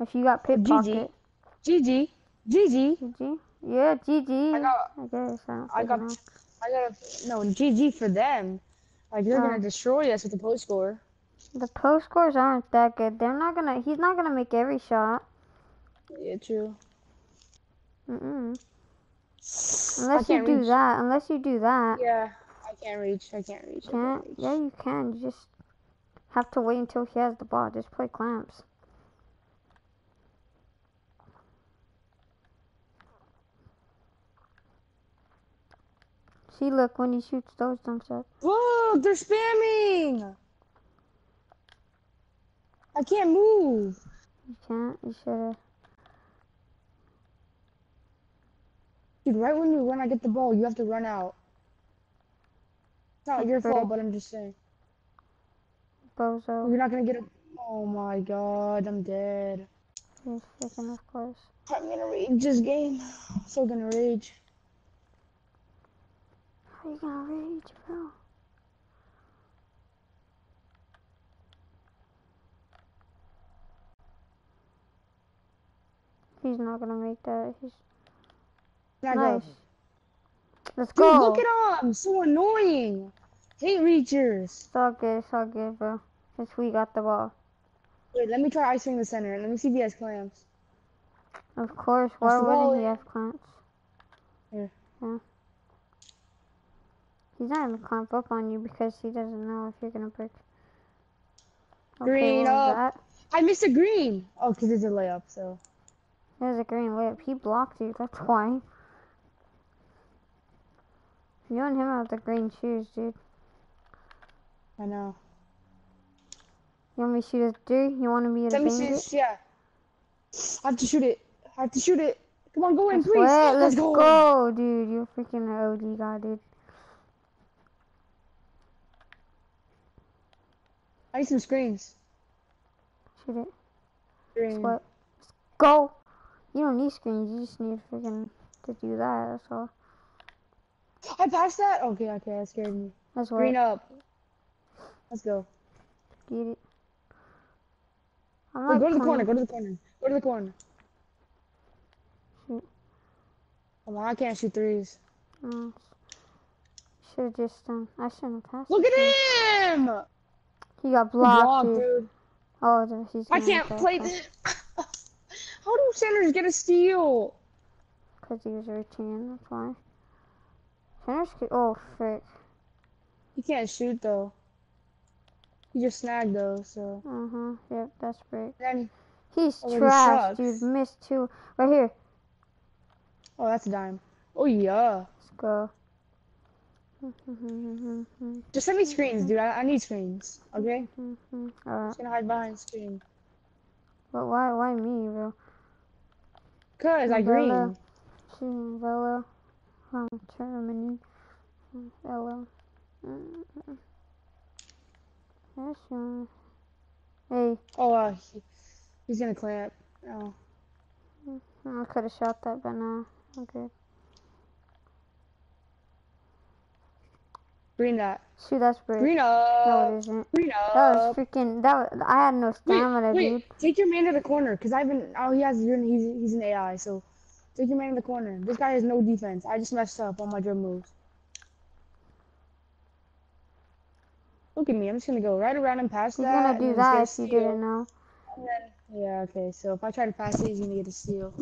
If you got pickpocket. GG. GG. GG. Yeah, GG. I got- I guess. I, don't I got, know. I got, no, GG for them. Like, they're Oh. gonna destroy us with the post score. The post scores aren't that good. They're not gonna. He's not gonna make every shot. Yeah, true. Mm-mm. I Unless you do reach. that. Unless you do that. Yeah, I can't reach. I can't reach. Can't? can't reach. Yeah, you can. You just have to wait until he has the ball. Just play clamps. See, look, when he shoots those jump shots. Whoa, they're spamming! I can't move. You can't. You should Dude, right when you when I get the ball, you have to run out. It's not your fault, but I'm just saying. Bozo. You're not gonna get a. Oh my god, I'm dead. He's freaking. I'm gonna rage this game. So gonna rage. How you gonna rage, bro? He's not gonna make that. He's Nice. go. Let's Dude, go. look at him. So annoying. Hate reachers. It's all good. It's all good, bro. Since we got the ball. Wait, let me try icing the center. Let me see if he has clamps. Of course. Why wouldn't he have clamps? Here. Yeah. He's not gonna clamp up on you because he doesn't know if you're gonna break. Okay, Green up. I missed a green. Oh, because it's a layup, so. There's a green layup. He blocked you. That's why. You and him have the green shoes, dude. I know. You want me to shoot a dude? You want me to Let me see. it? Yeah. I have to shoot it. I have to shoot it. Come on, go in, Let's, please. wait, let's go. go, dude. You're freaking an OG guy, dude. I need some screens. Shoot it. Green. What? Let's go. You don't need screens. You just need freaking to do that. That's all. I passed that? Okay, okay, that scared me. That's what. Green up. Let's go. Get it. I'm Wait, go to the corner. Go to the corner. Go to the corner. Shoot. Come on, I can't shoot threes. Mm. Should have just done. I shouldn't have passed. Look at him. He got blocked, Block, dude. dude. Oh, he's. I can't play this. How do centers get a steal? Cause he was reaching. That's why. Centers could. Oh frick. He can't shoot though. He just snagged though, so. Uh huh. Yep. That's great. Then, He's Oh, trash, dude. Missed two. Right here. oh, that's a dime. Oh yeah. Let's go. Just send me screens, dude. I, I need screens. Okay. Alright. Just gonna hide behind screen. But why? Why me, bro? Cause I green. Umbrella. Um, Termini. Velo. Mm-mm. That's one. Hey, Oh, uh, he, he's gonna clamp. Oh. I could have shot that, but no. Good. Green that. Shoot, that's break. Green No, up. it isn't. Green That was freaking. That was, I had no Wait, stamina, wait, dude. take your man to the corner, cause I've been. Oh, he has. He's he's an AI, so take your man in the corner. This guy has no defense. I just messed up on my drum moves. Look at me. I'm just gonna go right around and past He's that. gonna do that if you didn't know. Then, yeah, okay. So if I try to pass it, he's gonna get a steal.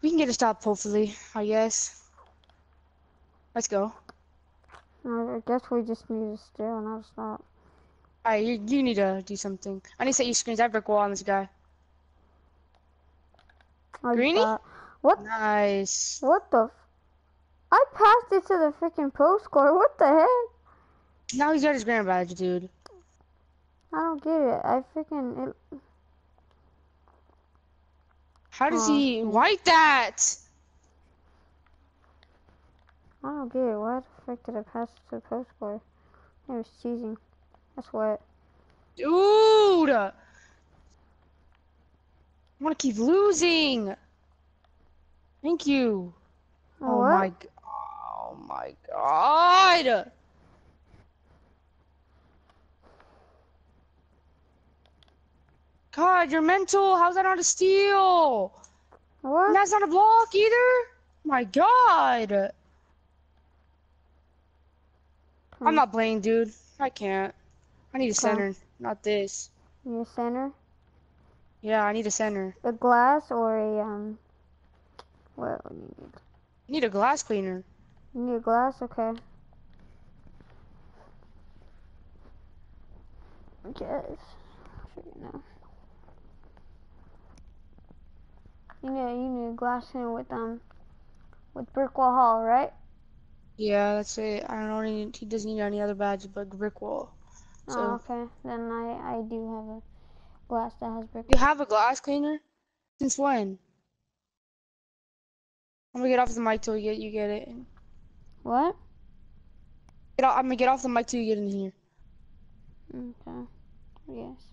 We can get a stop, hopefully. I guess. Let's go. I guess we just need to steal, not stop. Alright, you, you need to do something. I need to set you screens. I brick wall on this guy. That. What? Nice. What the? F- I passed it to the freaking post score. What the heck? Now he's got his grand badge, dude. I don't get it. I freaking it. How does Aw, he shit. like that? I don't get it. Why the frick did I pass it to the post score? It was cheesing. That's what. Dude! I want to keep losing. Thank you. Oh what? my g- Oh my god. God, you're mental. How's that not a steal? What? And that's not a block either? My god. Hmm. I'm not playing, dude. I can't. I need a center, not this. You need a center? Yeah, I need a center. A glass or a um. What do you need? I need a glass cleaner. You need a glass? Okay. Yes. Figure it out. You need you need a glass in with um with Brickwall Hall, right? Yeah, that's it. I don't need, he doesn't need any other badges but brick wall. oh, okay. Then I I do have a glass that has brick. you have a glass cleaner? Since when? I'm gonna get off the mic till you get you get it. What? Get off, I'm gonna get off the mic till you get in here. Okay. Yes.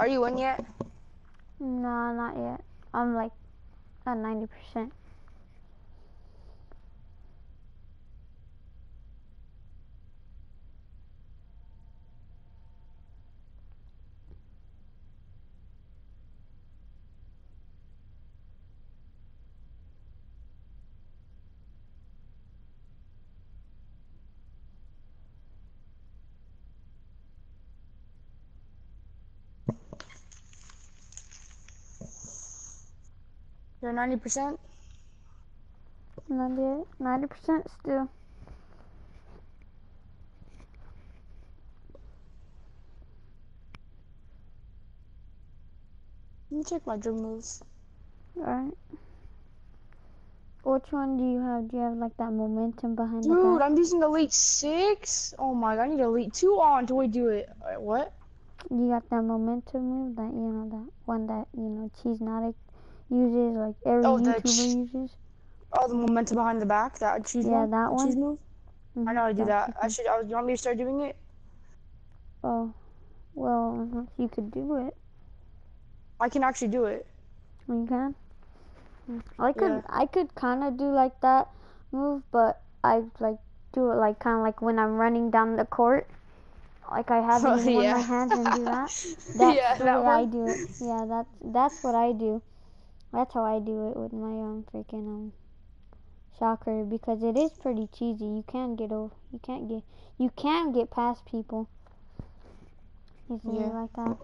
Are you in yet? No, not yet. I'm like at 90%. You're ninety percent. Not yet. 90% still. Let me check my drum moves. Alright. Which one do you have? Do you have like that momentum behind the Dude. I'm using Elite Six. Oh my god, I need Elite Two on Do to do it. Alright, what? You got that momentum move that you know that one that you know Cheesaholic uses, like every Oh, the YouTuber uses. Oh, the momentum behind the back. That choose Yeah, one. that one. Move. I Mhm, know how to do that. I should. I, you want me to start doing it? Oh, well, you could do it. I can actually do it. You can. Mm. I could. Yeah. I could kind of do like that move, but I like do it like kind of like when I'm running down the court. Like I have it in Yeah. my hands and do that. That's yeah, the that way I do it. Yeah, that's that's what I do. That's how I do it with my um freaking um shocker because it is pretty cheesy. You can get over. You can't get. You can get past people. Easily Yeah. like that.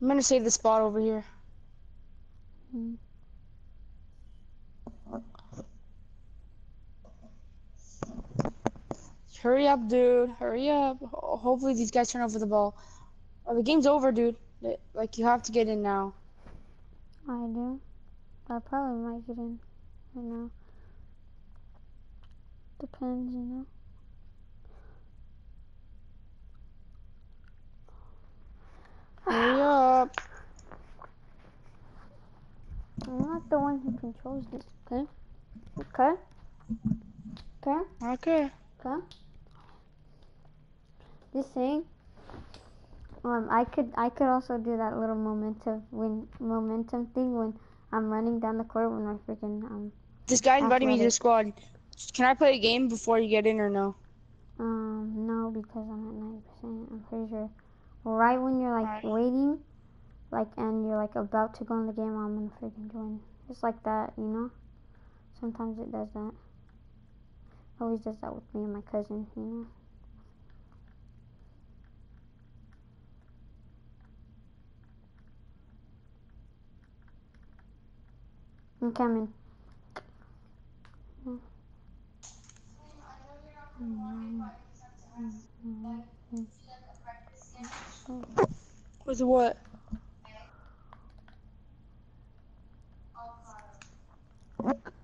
I'm gonna save the spot over here. Mm. Hurry up, dude. Hurry up. Hopefully these guys turn over the ball. Oh, the game's over, dude. Like you have to get in now. I do. I probably might get in right now. Depends, you know. Hurry up. I'm not the one who controls this, okay? Okay? Okay? Okay. Okay? Just saying. Um, I could I could also do that little momentum when momentum thing when I'm running down the court when I freaking um This guy invited me to the squad. Can I play a game before you get in or no? um no because I'm at ninety percent. I'm pretty sure. Right when you're like Alright. waiting, like and you're like about to go in the game, I'm gonna freaking join. Just like that, you know. Sometimes it does that. Always does that with me and my cousin, you know. I'm coming. With what?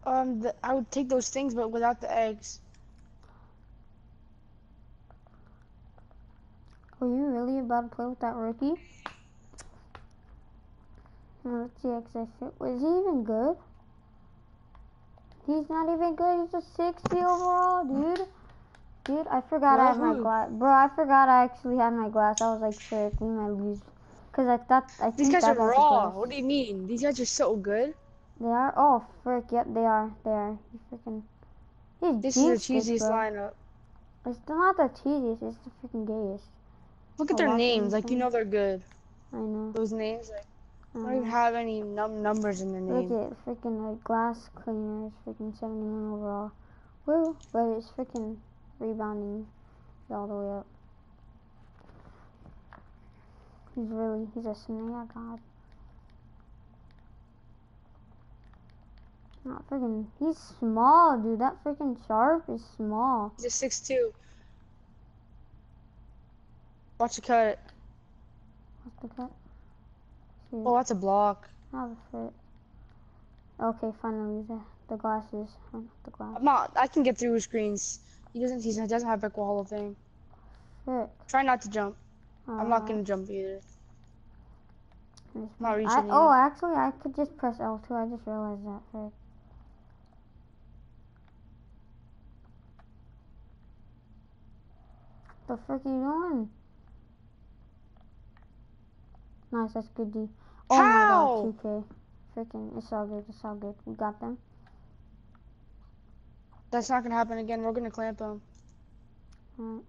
Um, the, I would take those things, but without the eggs. Are you really about to play with that rookie? Let's see. Was he even good? He's not even good. He's a 60 overall, dude. Dude, I forgot I had my glass. Bro, I forgot I actually had my glass. I was like, frick, we might lose. Because I thought, I These think guys are that guy's a raw. What do you mean? These guys are so good. They are? Oh, frick, yep, they are. They are. He's freaking. He's This is the cheesiest bro. lineup. It's not the cheesiest, it's the freaking gayest. Look at Oh, their names. Like you know they're good. I know. Those names like I don't even mm. have any num- numbers in their Look name. at freaking like glass cleaners, freaking 71 overall. Woo! But it's freaking rebounding all the way up. He's really, he's a snare god. Not freaking, he's small, dude. That freaking sharp is small. He's a six two. Watch the cut. What's the cut? Shoot, Oh, that's a block. a. Okay, finally, the, the glasses. Oh, not the glass. I'm not. I can get through screens. He doesn't. He doesn't have brick wall of thing. Frick. Try not to jump. I'm not Uh, gonna jump either. Not I, reaching oh, actually, I could just press L2. I just realized that. Frick. The frick are you doing? Nice, that's good D. Oh How? my god, 2K. Freaking, it's all good, it's all good. We got them. That's not gonna happen again. We're gonna clamp him. Alright.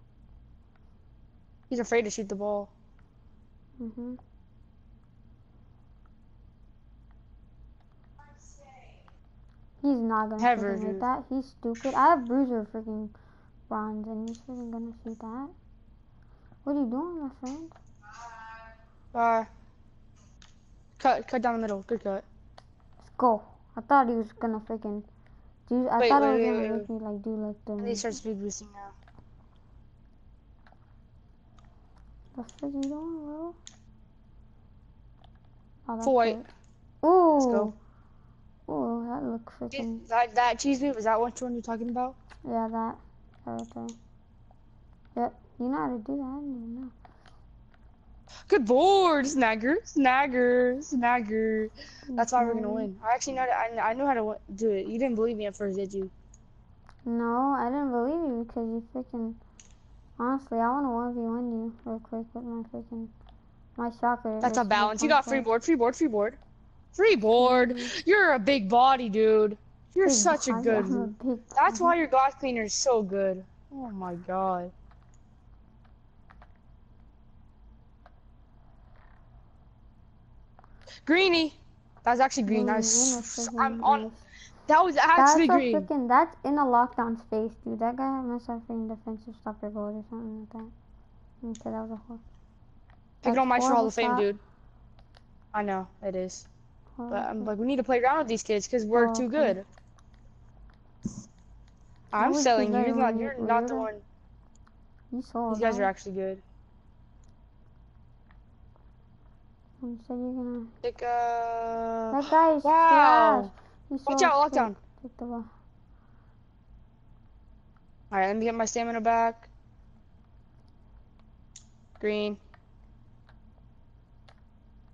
He's afraid to shoot the ball. Mm-hmm. He's not gonna Ever, hit that. He's stupid. I have bruiser freaking bronze and he's freaking gonna shoot that. What are you doing, my friend? Uh, cut, cut down the middle. Good cut. Let's go. I thought he was gonna freaking do. I Wait, thought wait, it was wait, gonna make me like do like the. And he starts speed boosting now. The frick you doing, bro? Oh, that's Full white. good. Ooh. Let's go. Ooh, that looks freaking. That that cheese move is that which one you're talking about? Yeah, that. That right there. Yep. You know how to do that. I didn't even know. Good board, snagger, snagger, snagger. That's why we're gonna win. I actually know. I I know how to do it. You didn't believe me at first, did you? No, I didn't believe you because you freaking. Honestly, I want to one v one you real quick with my freaking my shocker. That's a balance. You got free board, free board, free board, free board. Mm-hmm. You're a big body, dude. You're Big such a good. A That's why your glass cleaner is so good. Oh my god. Greeny. That was actually green. I was, I'm on. That was actually a green. freaking. That's in a lockdown space, dude. That guy must have freaking defensive stopper goal or something like that. Okay, that was a whole. Picking That's on my Hall of Fame, shot. dude. I know it is, but I'm horrible. Um, like, we need to play around with these kids because we're Oh, too good. I'm selling you. You're not. You're you- not the one. You saw These guys that. are actually good. Said you're gonna. Like, uh. That guy is Wow. trash. Watch out! sick. Lockdown. Take the ball. All right, let me get my stamina back. Green.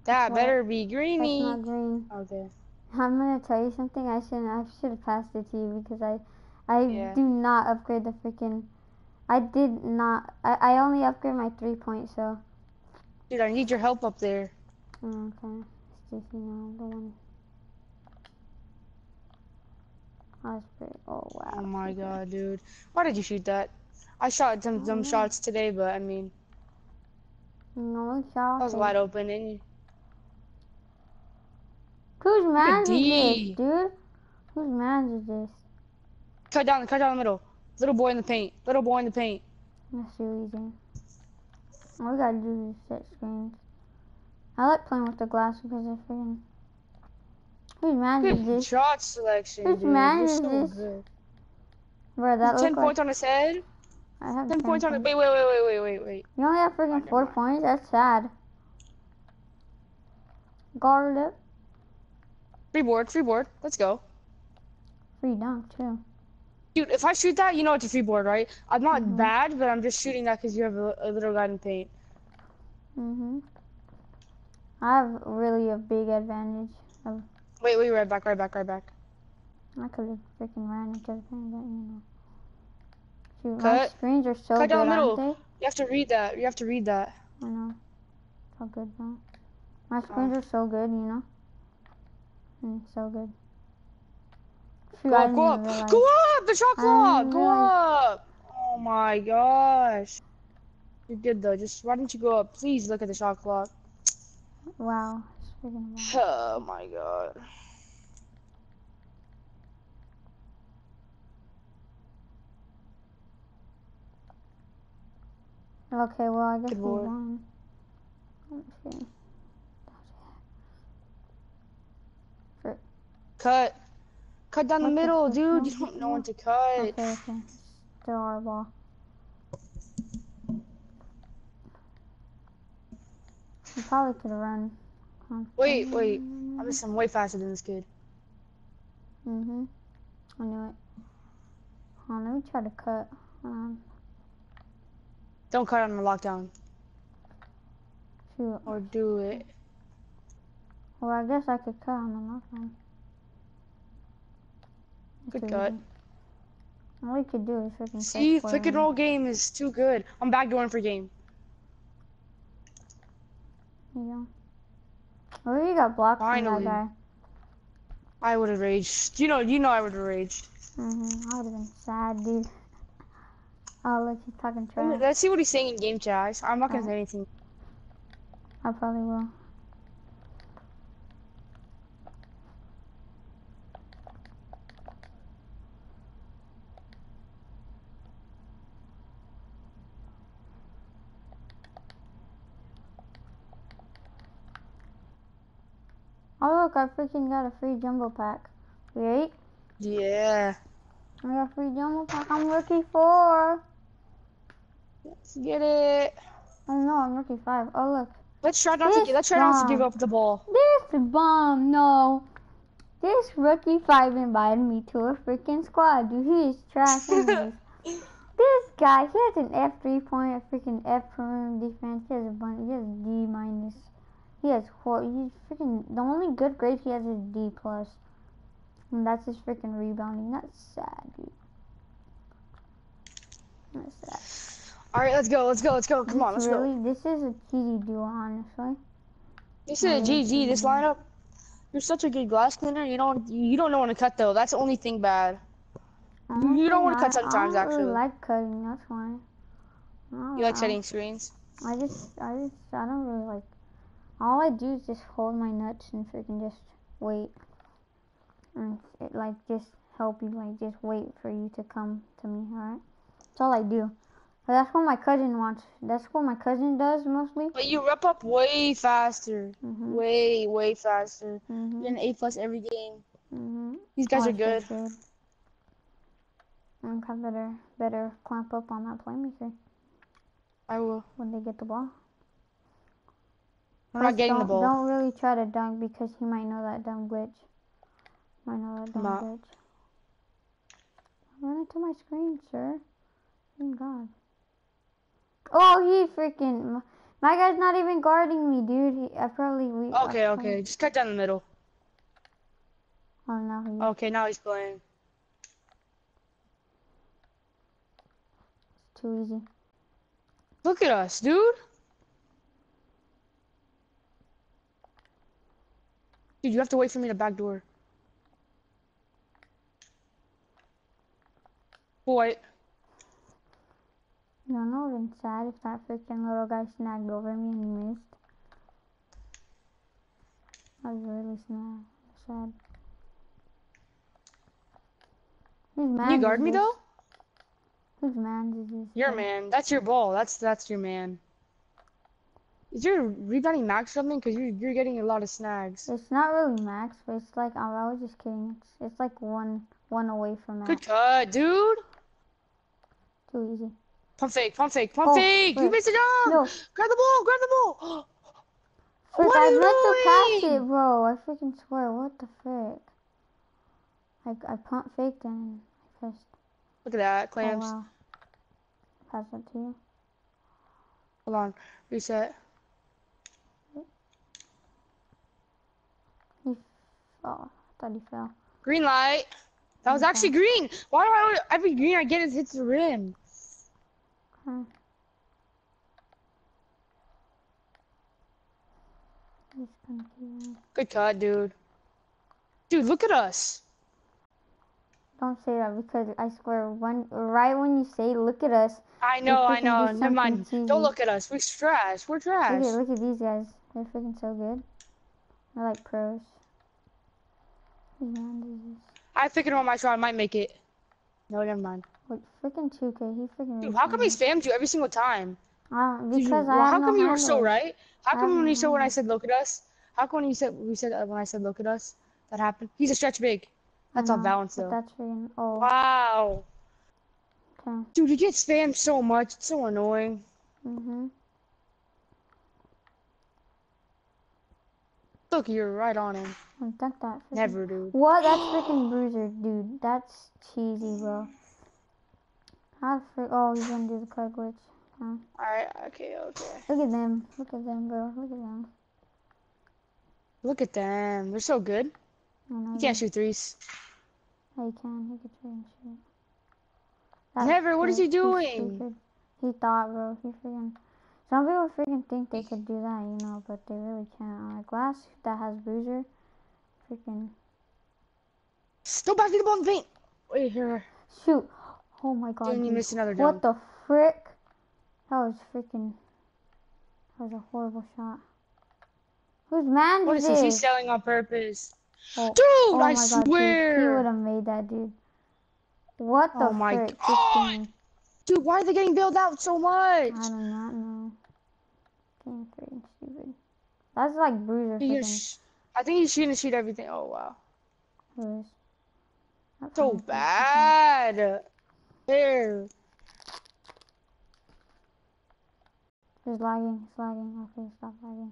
That better be That's greeny. not green. Okay. I'm gonna tell you something. I shouldn't. I should have passed it to you because I, I Yeah. do not upgrade the freaking. I did not. I, I only upgrade my three point. So. Dude, I need your help up there. Oh, okay. It's just you know the one. Pretty. Oh wow. Oh my god, dude. Why did you shoot that? I shot some some know. shots today, but I mean, No shot. I was wide open and you. Whose man is this, dude? Whose man is this? Cut down, cut down the middle. Little boy in the paint. Little boy in the paint. Let's see what he's doing. All we gotta do is set screens. I like playing with the glass because they're freaking. Whose man is Good this? shot selection, Whose dude. man You're is so this? good. Bro, that Ten like points on his head. I have Ten 10 points on it. Wait, wait, wait, wait, wait, wait, wait. You only have freaking four mind. points. That's sad. Guard up. Free board, free board. Let's go. Free dunk too. Dude, if I shoot that, you know it's a free board, right? I'm not Mhm. bad, but I'm just shooting that because you have a, a little guy in paint. Mhm. I have really a big advantage. Wait, wait, right back, right back, right back. I could have freaking ran into the thing, but you know. My Cut. screens are so Cut good, down middle. they? You have to read that. You have to read that. I know. It's all good though. My screens are so good, you know. Mm, so good. Shoot, Go up, go up, realize. go up! The shot clock, go up! Oh my gosh. You're good though. Just why don't you go up? Please look at the shot clock. Wow. It's freaking wow. Oh my god. Okay, well I guess Good we boy. won. Let's see. Cut. Cut down the What the middle, fuck? dude. You don't know no. when to cut. Okay, okay. Still our ball. We probably could have run. Wait, wait. I'm just I'm way faster than this kid. Mm-hmm. I knew it. Hold on, let me try to cut. Um, Don't cut on the lockdown. shoot. Or do it. Well, I guess I could cut on the lockdown. Good cut. All we could do is freaking See, pick and roll game is too good. I'm backdooring for game. There you go. Oh, you got blocked from that guy. I would have raged. You know, you know I would have raged. Mm-hmm. I would have been sad, dude. Oh, look, he's talking trash. Let's see what he's saying in game chat. I'm not gonna say anything. I probably will. Oh look, I freaking got a free jumbo pack. Wait, Yeah. I got a free jumbo pack. I'm rookie four. Let's get it. Oh no, I'm rookie five. Oh look, Let's try not to. This gi- Let's try not to give up the ball. This bomb, no. This rookie five invited me to a freaking squad, dude. He is trash anyways. this guy, he has an F three point, a freaking F perimeter defense. He has a bunch. He has D minus. He has four. He's freaking. The only good grade he has is D plus, and that's his freaking rebounding. That's sad, dude. That's sad. All right, let's go. Let's go. Let's go. Come on, let's this go. really, This is a GG duo, honestly. This is a GG. This lineup. You're such a good glass cleaner. You don't. You don't know when to cut though. That's the only thing bad. You don't wanna cut Honestly, I- sometimes, I don't actually. really like cutting. That's why. You like setting screens. I just, I just, I don't really like. All I do is just hold my nuts and freaking just wait, and it like just help you, like just wait for you to come to me. Alright, that's all I do. But that's what my cousin wants. That's what my cousin does mostly. But you wrap up way faster. Mhm. Way, way faster. Mhm. You're an A plus every game. Mhm. These guys Oh, are good. so And I better, better clamp up on that playmaker I will. when they get the ball. I'm not getting the don't, ball. Don't really try to dunk because he might know that dumb glitch. Might know that dumb Not. glitch. Run into my screen, sir. Thank God. Oh, he freaking. My guy's not even guarding me, dude. He, I probably. We, Okay, okay. Just cut down the middle. Oh, no. He, Okay, now he's playing. It's too easy. Look at us, dude. Dude, you have to wait for me to backdoor. Boy, You know, I would've been sad if that freaking little guy snagged over me and he missed. I was really sad. sad. Whose can man you guard me this? though? Whose man is this? Your man. That's your ball. That's that's your man. Is your rebounding max something? Cause you're you're getting a lot of snags. It's not really max, but it's like I I was just kidding. It's it's like one one away from max. Good cut, dude. Too easy. Pump fake, pump fake, pump Oh, fake. You wait. missed it down. No. Grab the ball, grab the ball. Frick, What I you meant to pass it, bro. I freaking swear. What the frick? Like I pump faked and I pressed. Look at that, Oh wow. Pass it to you. Hold on, reset. He. Oh, I thought he fell. Green light. That was actually green. Why do I always- every green I get is hits the rim? Huh. He's gonna keep- Good cut, dude. Dude, look at us. Don't say that because I swear, when right when you say "look at us," I know, I know. Never mind. cheesy. Don't look at us. We're trash. We're trash. look at look at these guys. They're freaking so good. They're like pros. Whose man is this? I figured on my shot I might make it. No, never mind. Wait, freaking 2K. He freaking. Dude, how come he spammed you every single time? Uh, Did you- because well, I how have no come you were so right? How come when you said when I said look at us? How come when you said we said uh, when I said look at us that happened? He's a stretch big. That's I on balance though. That's freaking. Oh, Wow. okay. Dude, you get spammed so much. It's so annoying. Mhm. Look, you're right on him. I think that. Never, dude. What? That's freaking bruiser, dude. That's cheesy, bro. How fr- Oh, he's gonna do the cut glitch. Huh. Alright, okay, okay. Look at them. Look at them, bro. Look at them. Look at them. They're so good. I know You can't shoot threes. Oh, he can. He can try and shoot. Never, what is he doing? stupid. He thought, bro. He freaking. Some people freaking think they could do that, you know, but they really can't. On a glass that has bruiser, freaking Don't back me the ball in the paint. Wait here. shoot. Oh my god. And you dude. missed another What dunk. the frick? That was freaking. That was a horrible shot. Whose man What is is he? this? He's selling on purpose. Oh, Dude, oh I my god, dude. He would have made that, dude. What the Oh my frick? God. Dude, why are they getting bailed out so much? I do not know. Freaking stupid. That's like bruiser He can freaking. sh- I think he's shooting shoot everything. Oh wow. That So bad. There. It's lagging, it's lagging. Okay, stop lagging.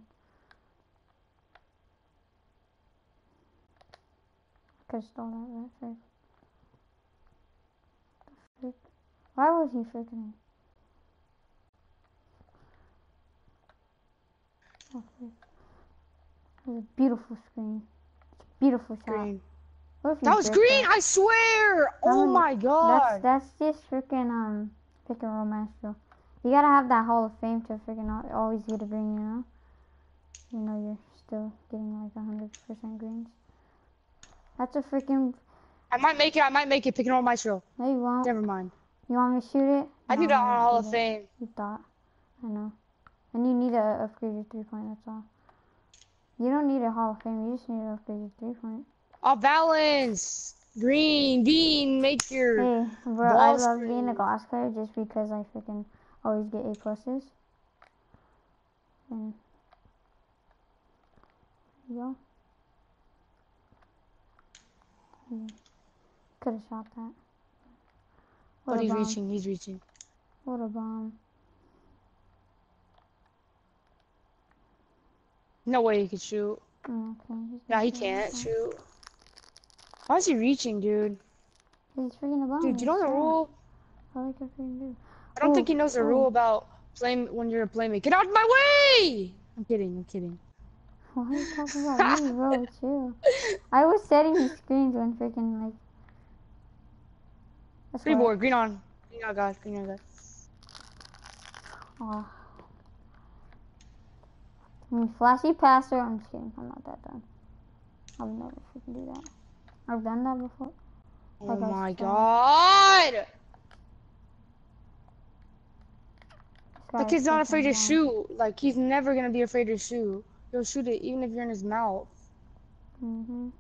Could've stole that right first. The frick? Why was he freaking? It was a beautiful screen. It's a beautiful shot. Green. What if he That was green. it? I swear. Oh That my god. that's that's just freaking um pick and roll master. You gotta have that Hall of Fame to freaking always get a green, you know. You know you're still getting like hundred percent greens. That's a freaking. I might make it. I might make it. Pick and roll maestro. No, you won't. Never mind. You want me to shoot it? I No, need that on gonna Hall of it. Fame. You thought. I know. And you need to upgrade your three point. That's all. You don't need a Hall of Fame. You just need to upgrade your three point. Off balance. Green bean maker. Hey, bro, I love being a glass player just because I freaking always get A pluses. And there you go. Hmm. Could have shot that. What But he's bomb. reaching. He's reaching. What a bomb. No way he could shoot. Oh, okay. Yeah, he can't that. shoot. Why is he reaching, dude? He's freaking a bomb. Dude, you know the rule? I like a freaking dude. I don't Oh, think he oh, knows the oh. rule about playing when you're a playmaker. Get out of my way! I'm kidding. I'm kidding. Why are you talking about me, bro? Chill. I was setting his screens when freaking like. That's Green board. Green on. Green on, God. Green on, God. Aw. Mean, flashy passer. I'm just kidding. I'm not that dumb. I would never freaking do that. I've done that before. Oh Like I my. God! The kid's not afraid to shoot. Like, he's never gonna be afraid to shoot. He'll shoot it even if you're in his mouth. Mhm.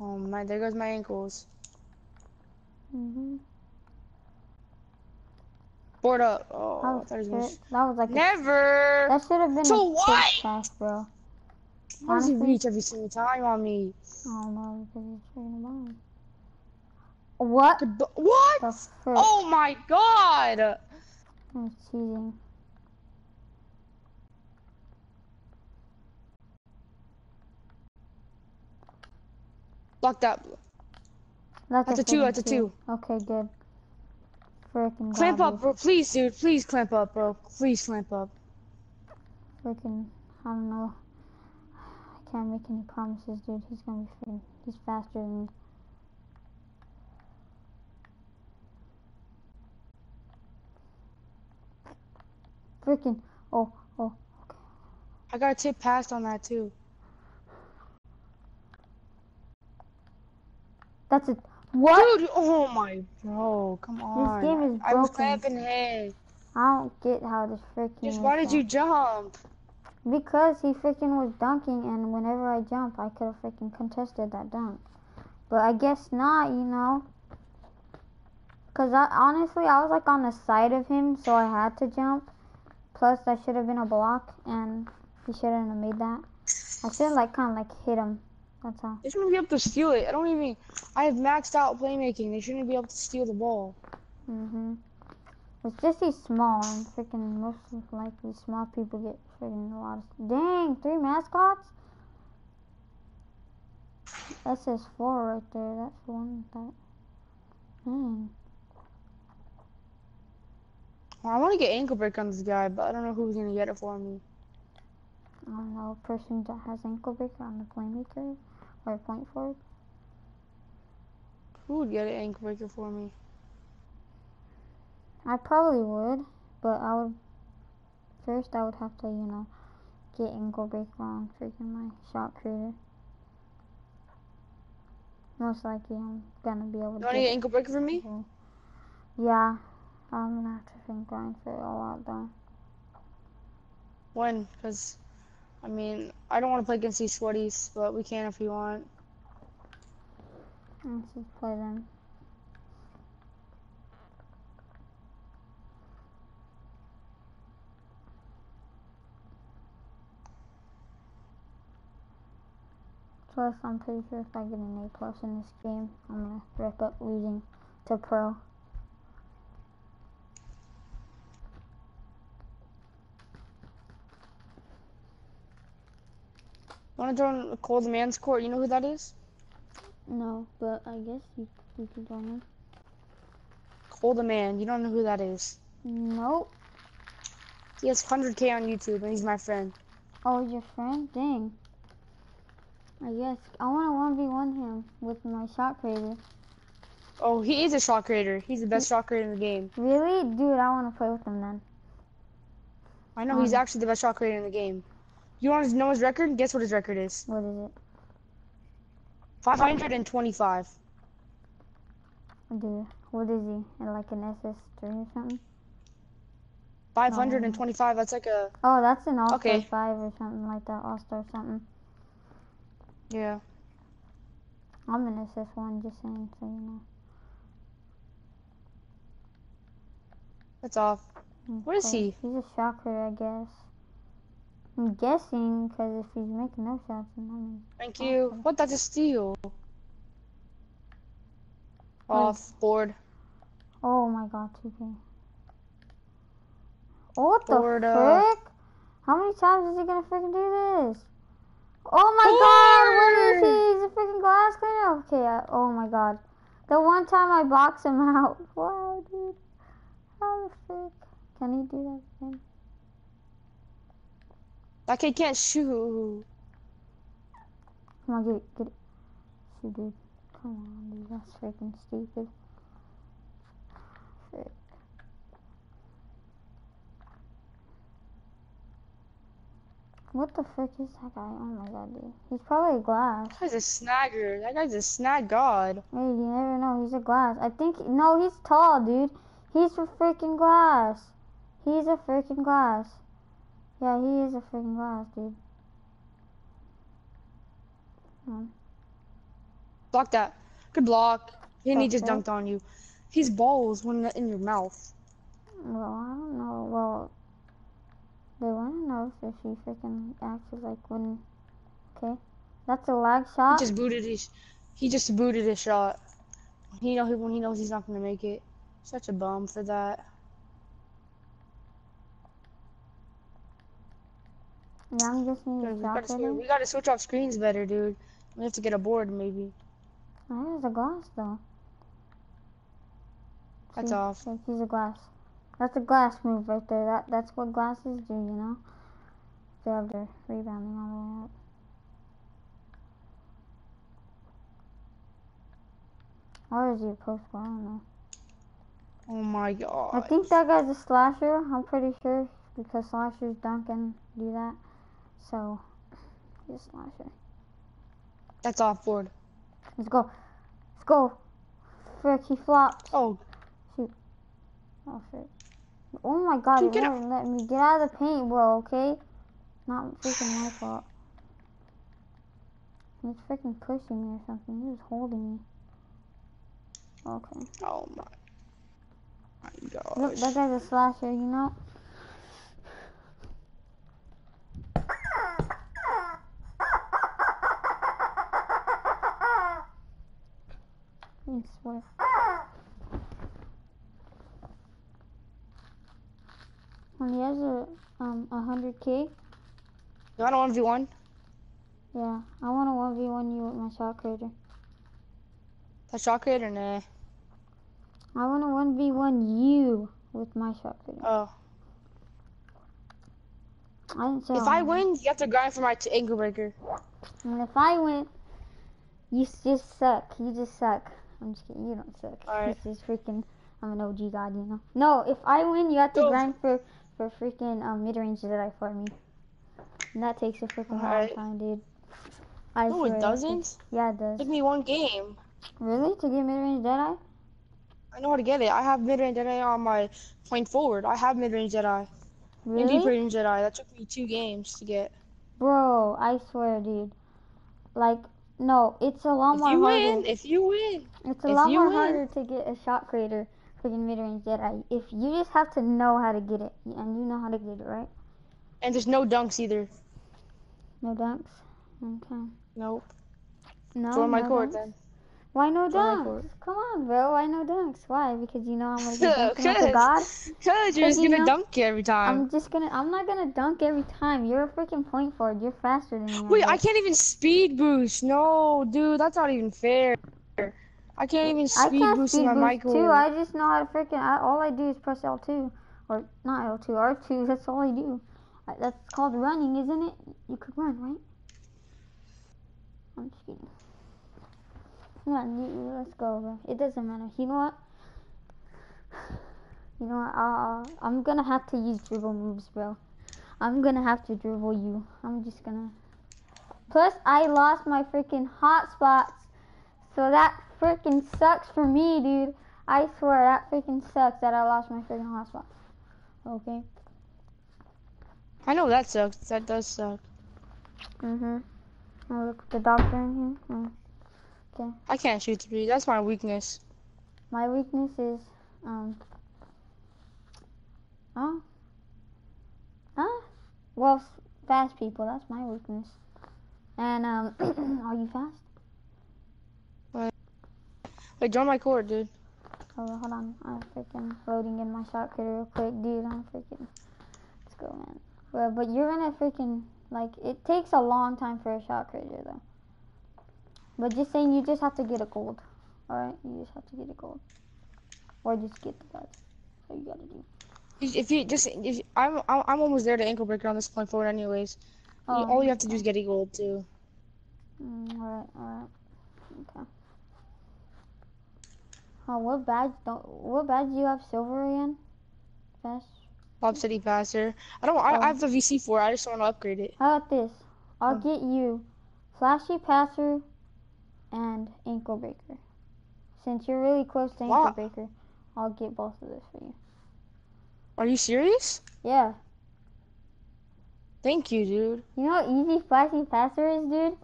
Oh my, there goes my ankles. Mhm. Board up. Oh, That was thought was gonna sick. sh- That was like a, Never! that should have been So a what? pass, bro. Why does he reach every single time on me? Oh no, because he's freaking a bomb. What What? Oh my god! I'm cheating. Block that. That's, That's a two, that's a two. Okay, good. Freaking Clamp up, bro. Please, dude. Please clamp up, bro. Please clamp up. freaking, I don't know. I can't make any promises, dude. He's gonna be freaking, he's faster than me. Freaking, oh, oh, I got a tip passed on that too. that's it. What? Dude, oh my, bro, come on. This game is broken. I was broken. clamping. I don't get how this freaking. Just why did you jump? Because he freaking was dunking, and whenever I jump, I could have freaking contested that dunk. But I guess not, you know. Because I, honestly, I was like on the side of him, so I had to jump. Plus, that should have been a block, and he shouldn't have made that. I should have like kind of like hit him. That's all. They shouldn't be able to steal it. I don't even. I have maxed out playmaking. They shouldn't be able to steal the ball. Mhm. It's just he's small, and freaking most likely small people get freaking a lot of. Dang, three mascots. That says four right there. That's one. That. Dang. I want to get ankle break on this guy, but I don't know who's gonna get it for me. I don't know, a person that has ankle breaker on the playmaker or point forward. Who would get an ankle breaker for me? I probably would, but I would first I would have to, you know, get ankle breaker on freaking my shot creator. Most likely I'm gonna be able You to want to get ankle breaker for me? Yeah. I'm gonna have to think grind for it all out though. When? Because, I mean, I don't want to play against these sweaties, but we can if we want. Let's just play them. Plus, I'm pretty sure if I get an A plus in this game, I'm gonna rip up losing to pro. Want to join Cole the Man's Court? You know who that is? No, but I guess you you could join him. Cole the Man. You don't know who that is. Nope. He has 100k on YouTube, and he's my friend. Oh, your friend? Dang. I guess I wanna 1v1 him with my shot creator. Oh, he is a shot creator. He's the best shot creator in the game. Really? Dude, I wanna play with him then. I know he's Um, actually the best shot creator in the game. You want to know his record? Guess what his record is? What is it? 525. Dude, what is he? Like an SS3 or something? 525. That's like a Oh, that's an All-Star Okay. 5 or something like that. All-Star something. yeah. I'm an SS1, just saying, so you know. That's off. Mm, what is Okay, he? He's a shocker, I guess. I'm guessing, because if he's making no shots, then that means... Thank you. What? That's a steal. Off board. Oh my god, 2K. Oh, what the Board, uh, frick? How many times is he gonna freaking do this? Oh my god, what is he? He's a freaking glass cleaner? Okay, uh, oh my god. The one time I box him out. Wow, dude. How the frick? Can he do that again? That kid can't shoot. Come on, get it, get it. Shoot, dude. Come on, dude. That's freaking stupid. Frick. What the frick is that guy? Oh my god, dude. He's probably a glass. That guy's a snagger. That guy's a snag god. Hey, you never know. He's a glass. I think. No, he's tall, dude. He's a freaking glass. He's a freaking glass. Yeah, he is a freaking glass, dude. Hmm. Block that. Good block. And he just dunked on you. His balls went in your mouth. Well, I don't know. Well, they want to know if she freaking acts as like when. Okay, that's a lag shot. He just booted his. He just booted his shot. He know he when he knows he's not gonna make it. Such a bum for that. Yeah, I'm just need we, a gotta, shot swi- for we gotta switch off screens better, dude. We have to get a board, maybe. Oh, there's a glass though. That's See? off. He's a glass. That's a glass move right there. That that's what glasses do, you know. They have their rebounding all the way up. Or is he a post? I don't know. Oh my god. I think that guy's a slasher. I'm pretty sure because slashers dunk and do that. So he's a slasher. That's off board. Let's go. Let's go. Frick, he flopped. Oh, Oh frick. Oh my god, Dude, won't let me get out of the paint, bro, okay? Not freaking my fault. He's freaking pushing me or something. He was holding me. Okay. oh my. My Look, that guy's a slasher, you know? I swear. When he has a um a hundred K, You want a one v one? yeah, I want a one v one you with my shot creator. That shot creator, nah. I want a one v one you with my shot creator. Oh, I didn't say If I win, you have to grind for my t- ankle breaker. And if I win, you just suck. You just suck. I'm just kidding. You don't suck. Alright. This is freaking. I'm an OG god, you know. No, if I win, you have to Go. grind for for freaking um mid range Jedi for me. And that takes a freaking long Alright. time, dude. I No, swear it doesn't. Yeah, it does. Took me one game. Really? To get mid range Jedi? I know how to get it. I have mid range Jedi on my point forward. I have mid range Jedi. And deep Really? range Jedi. That took me two games to get. Bro, I swear, dude. Like, no, it's a lot If more you harder. win, if you win, It's a if lot you more win- harder to get a shot creator freaking mid range Jedi. If you just have to know how to get it, and you know how to get it, right? and there's no dunks either. No dunks. Okay. Nope. No. Join my no court dunks? then. Why no dunks? Come on, bro. Why no dunks? Why? Because you know I'm gonna get dunking like a god. Cause, you're just you gonna know, dunk every time. I'm just gonna. I'm not gonna dunk every time. You're a freaking point forward. You're faster than me. Wait, I can't even speed boost. No, dude, that's not even fair. I can't even I speed can't boost speed my boost micro. too. I just know how to freaking. I, all I do is press L2, or not L2, R2. That's all I do. That's called running, isn't it? You could run, right? I'm just kidding. Come on, let's go, bro. It doesn't matter. You know what? You know what? Uh, I'm gonna have to use dribble moves, bro. I'm gonna have to dribble you. I'm just gonna. Plus, I lost my freaking hotspots. So that freaking sucks for me, dude. I swear that freaking sucks that I lost my freaking hotspot. Okay. I know that sucks. That does suck. Mhm. Oh, look, the doctor in here. Mm. I can't shoot three. That's my weakness. My weakness is um. Huh? Huh? Well, fast people. That's my weakness. And um, are you fast? Wait, join my court, dude. Oh, hold on. I'm freaking loading in my shot creator real quick, dude. I'm freaking. Let's go, man. Well, but you're gonna freaking like. It takes a long time for a shot creator though. But just saying, you just have to get a gold. All right, you just have to get a gold, or just get the buzz. So you gotta do. If you just, if I'm, I'm I'm almost there to ankle breaker on this point forward, anyways. You- Oh, All you have to do is get a gold too. Mm, all right, all right. Okay. Oh, what badge? Don't. What badge do you have? Silver again? Fast. Lob City passer. I don't. I, Oh. I have the VC4. I just want to upgrade it. How about this? I'll Oh. get you flashy passer and ankle breaker. Since you're really close to ankle Wow. breaker, I'll get both of those for you. Are you serious? Yeah. Thank you, dude. You know how easy flashy passer is, dude?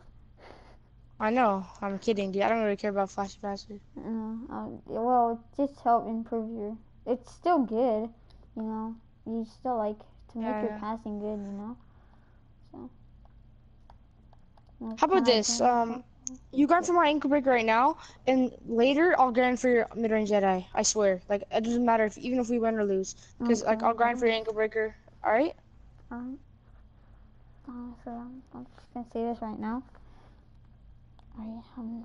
I know. I'm kidding, dude. I don't really care about flashy passer. No. Um, well, just help improve your. It's still good, you know. You still like to make Yeah, your passing good, you know. So. How about this? Um, you grind for my ankle breaker right now, and later I'll grind for your mid range Jedi. I swear. Like it doesn't matter if even if we win or lose, because like I'll grind for your ankle breaker. All right. Alright. Uh, so I'm, I'm just gonna say this right now. Alright, um,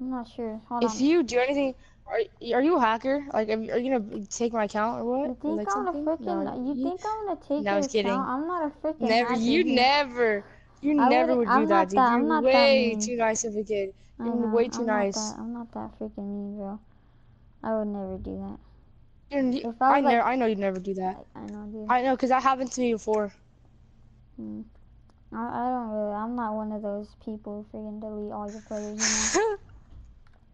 I'm not sure. Hold If on. you do anything, are are you a hacker? Like, are you, are you gonna take my account or what? you think like I'm something? a freaking? No, you think I'm gonna take No, I your was kidding. account? I'm not a freaking. Never. hacker, You never. You I never wouldn't- would do that, dude. that- You're way too nice of a kid. You're know, way too I'm nice. Not that, I'm not that freaking mean, bro. I would never do that. You're, I I, like- know. I know you'd never do that. I, I know, dude. I know, cause that happened to me before. Mm. I, I don't really. I'm not one of those people who freaking delete all your players. You know.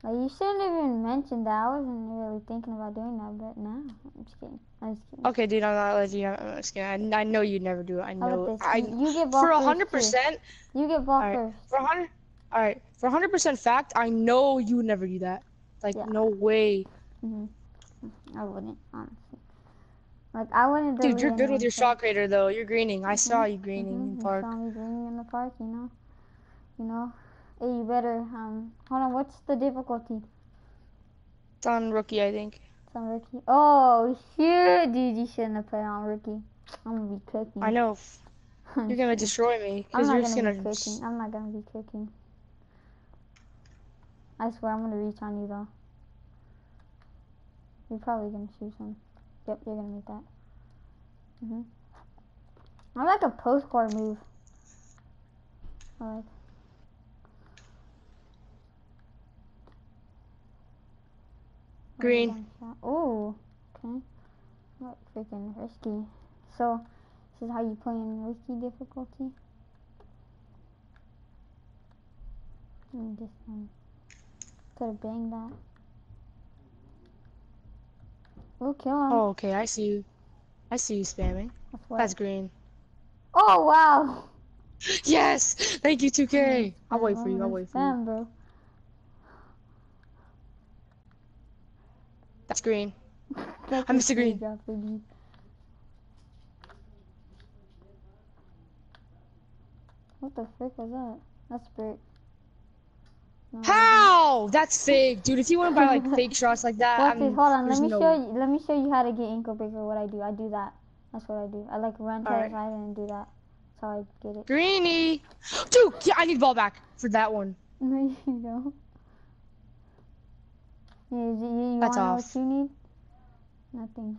Like you shouldn't even mentioned that. I wasn't really thinking about doing that, but now I'm just kidding. I'm just kidding. okay, dude. I'm not letting you. I'm just kidding. I, I know you'd never do it. I know. I you, you get for a hundred too. percent. You get ball Alright. first. For a hundred. All right. For a hundred percent fact, I know you would never do that. Like Yeah. no way, hmm I wouldn't honestly. Like I wouldn't. dude. You're good with your shot creator though. You're greening. I saw you greening Mhm, in you park. saw me greening in the park, you know. You know. Hey, you better um. Hold on. What's the difficulty? It's on rookie, I think. It's on rookie. Oh shoot, dude! You shouldn't have put on rookie. I'm gonna be cooking. I know. You're gonna destroy me I'm not you're gonna, gonna. be cooking. I'm not gonna be cooking. I swear I'm gonna reach on you though. You're probably gonna shoot some. Yep, you're gonna make that. Mhm. I like a postcard move. I like. Green. Oh, okay. What freaking risky. So, this is how you play in risky difficulty. Me just um, could have banged that. We'll kill him. Oh, okay, I see you. I see you spamming. That's. That's green. Oh wow. Yes! Thank you, 2K. I'll wait for you. I'll wait for you. Bro. That's green. That's I'm Mr. Green. What the frick was that? That's brick. No, How? That's fake, dude. If you want to buy like fake shots like that, Watch I mean, Hold on. Let me no- show you. Let me show you how to get ankle breaker. What I do. I do that. That's what I do. I like run to Alright. the side and do that. That's how I get it. Greeny! Dude, yeah, I need ball back for that one. No, you don't. Yeah, you, you, That's off. what you need? Nothing.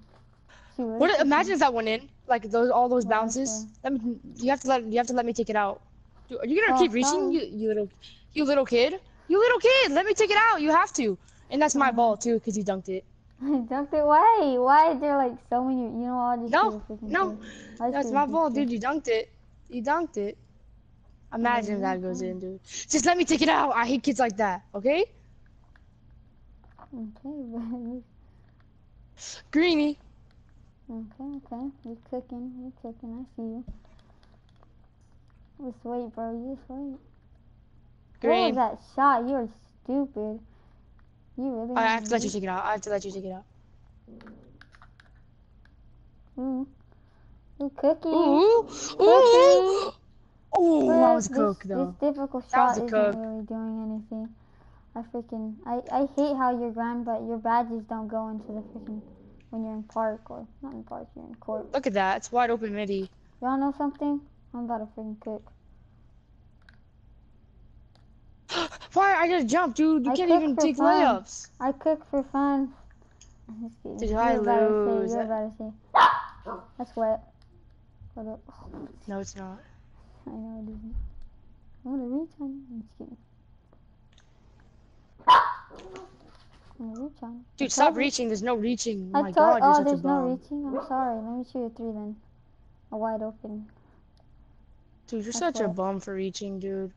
What? Imagine if that went in, like those all those bounces. Let me. You have to let. You have to let me take it out. Dude, are you gonna Oh, keep reaching, sorry. you, you little, you little kid? You little kid, let me take it out. You have to. And that's my Uh, ball too, cause you dunked it. Dunked it. Why? Why is there like so many? You know, I'll just No, do the freaking no, thing. I'll just That's my ball, dude. You dunked it. You dunked it. Imagine if that goes Mhm. in, dude. Just let me take it out. I hate kids like that. Okay? Okay, but Greeny. okay, okay. You're cooking. You're cooking. I see you. Just wait, bro. You just wait. What was Green. that shot? You're stupid. You really. I have to let you lose? take it out. I have to let you take it out. Mm. You're cooking. Ooh, ooh. Oh, But that was a this, coke though. This difficult That shot was a isn't coke. really doing anything. I freaking I, I hate how you're grind, but your badges don't go into the freaking when you're in park or not in park, you're in court. Look at that. It's wide open midi. Y'all know something? I'm about to freaking cook. Why? I just jumped, dude. You I can't even take fun. layups. I cook for fun. I'm just kidding. Did You're I to lose? you're about to say. That's wet. Hold up. No, it's not. I know it isn't. I'm gonna reach on. I'm just kidding. I'm reach on. I Dude, stop reaching. There's no reaching. I Oh my god, you're oh, such a there's no reaching. I'm sorry. Let me shoot a three then. A wide open. Dude, you're That's such a bum for reaching, dude.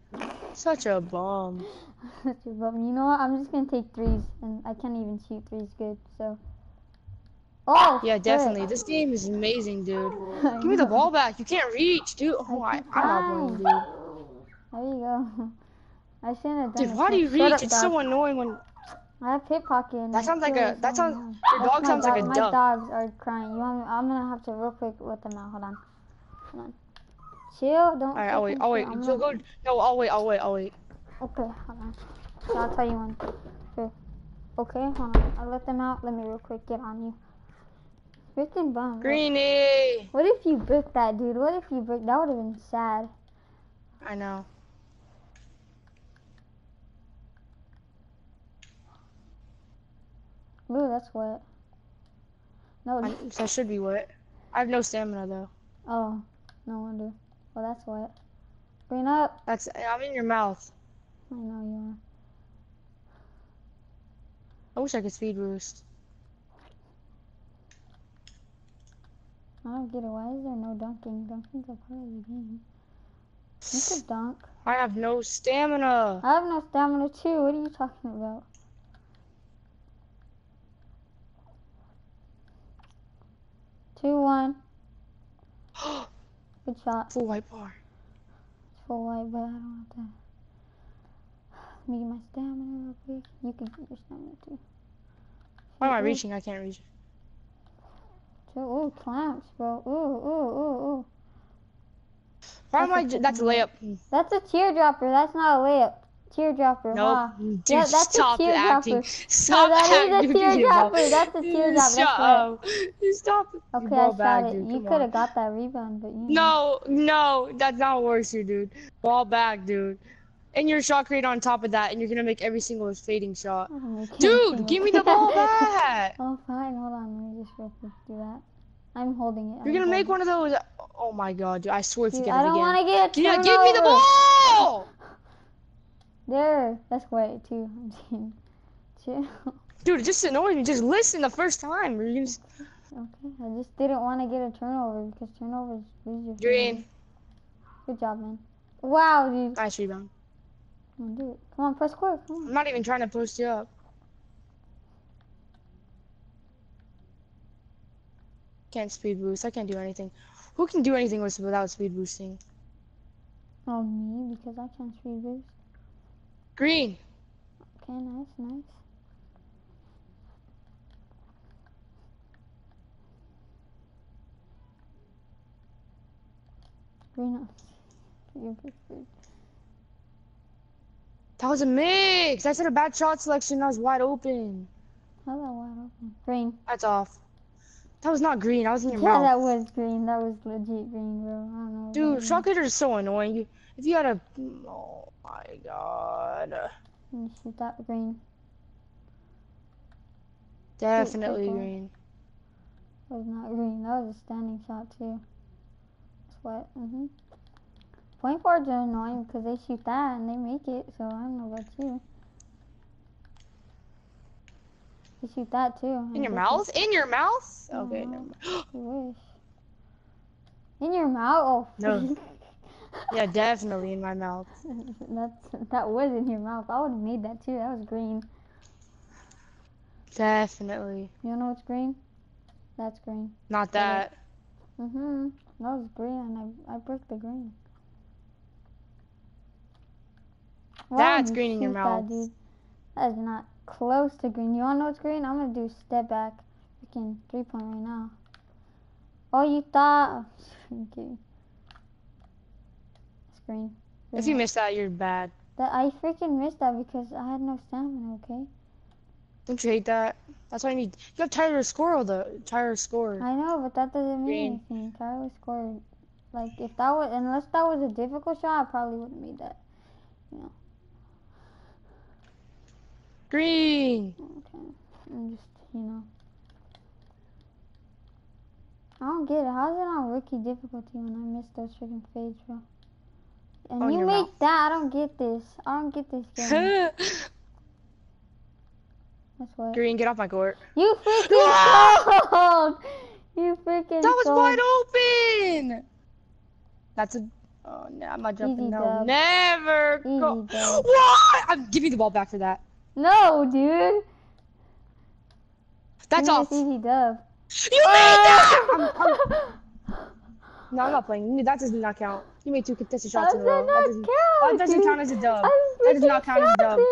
Such a bum. Such a bum. You know what? I'm just gonna take threes, and I can't even shoot threes good. So. Oh. Yeah, shit. definitely. This game is amazing, dude. Give me the ball back. You can't reach, dude. Oh, I, keep I'm not playing, dude. There you go. I shouldn't have Dude, why do you reach? up, it's dog. so annoying when I have hip pocket. and That sounds like a- that sounds- on. your dog my sounds like a dog- My dogs are crying. You want me, I'm gonna have to real quick let them out. Hold on. Hold on. Chill. Don't. Alright, I'll wait. I'll wait. So go. No, I'll wait. I'll wait. I'll wait. Okay, hold on. So I'll tell you when. Okay. Okay, hold on. I'll let them out. Let me real quick get on you. Freaking bum. Greeny. What if you bricked that, dude? What if you bricked? That would have been sad. I know. Ooh, that's wet. No. I, that should be wet. I have no stamina though. Oh, no wonder. Well, that's wet. Green up. That's. I'm in your mouth. I know you are. I wish I could speed boost. I don't get it. Why is there no dunking? Dunking's a part of the game. You could dunk. I have no stamina. I have no stamina too. What are you talking about? Two one. Good shot. Full white bar. It's full white, but I don't to. Let me get my stamina real quick. You can get your stamina too. Why am I reaching? I can't reach. Ooh, ooh, clamps, bro. Ooh, ooh, ooh, ooh. Why am That's I? a j- That's a layup. That's a teardropper. That's not a layup. Teardropper. No, huh? dude, Yeah, that's a stop acting. Stop that is a acting. Dude, you teardropper. ball- That's a teardrop. That's Shut wet. up. Stop. it. You Okay, I ball shot back, it. dude. You could have got that rebound, but you know. No, no, that's not what works here, dude. Ball back, dude. And your shot create on top of that, and you're gonna make every single fading shot. Oh, Dude, give me the ball back. oh, fine. Hold on. Let me just real quick do that. I'm holding it. You're I'm gonna make one of those. Oh my god, dude! I swear if you Dude, get I it don't want to get a Yeah, give me the ball! There, that's way too. I'm Chill. Dude, it just annoys me. Just listen the first time. Or you just... Okay, I just didn't want to get a turnover because turnovers lose your Green. Good job, man. Wow, dude. Nice rebound. Come on, do it. Come on, press score. Come on. I'm not even trying to post you up. Can't speed boost. I can't do anything. Who can do anything without speed boosting? Oh, me, because I can't speed boost. Green. Okay, nice, nice. Green up. You're good, good. That was a mix. I said a bad shot selection. I was wide open. How that wide open? Green. That's off. That was not green. I was in your Yeah, mouth. that was green. That was legit green, bro. I don't know. Dude, shot is so annoying. You, if you had a, oh my god, shoot that green. definitely green. That was not green. That was a standing shot too. Sweat. Mhm. Point guards are annoying because they shoot that and they make it. So I don't know about you. They shoot that too. In your mouth? In your mouth? Okay, Mhm. never mind. You wish. In your mouth? Oh. No. Yeah, definitely in my mouth. That's that was in your mouth. I would have made that too. That was green. Definitely. You know what's green? That's green. Not that. Mhm. That was green, and I I broke the green. That's green in your mouth. That, dude? that is not close to green. You wanna know what's green? I'm gonna do step back, freaking three point right now. Oh, you thought? I'm green. If you miss that, you're bad. that, I freaking missed that because I had no stamina. Okay. Don't you hate that? That's why I need. You have Tyler score though. Tyler score. I know, but that doesn't mean Green. anything. Tyler scored. Like if that was unless that was a difficult shot, I probably would have made that. You know. Green. Okay. I'm just you know. I don't get it. How's it on rookie difficulty when I miss those freaking fades, bro? And On you your make mouth. that. I don't get this. I don't get this game. That's what. Green, get off my court. You freaking ah! sold. You freaking That was sold. wide open. That's a. Oh no, I'm not jumping. Easy no, dub. never Easy go. dub. What? I'm giving the ball back for that. No, dude. That's Nice off. You Easy dub. made that. I'm, I'm, no, I'm not playing. That does not count. You made two contested shots in a row. that That doesn't, count? that doesn't count as a dub. That does not count as a dub.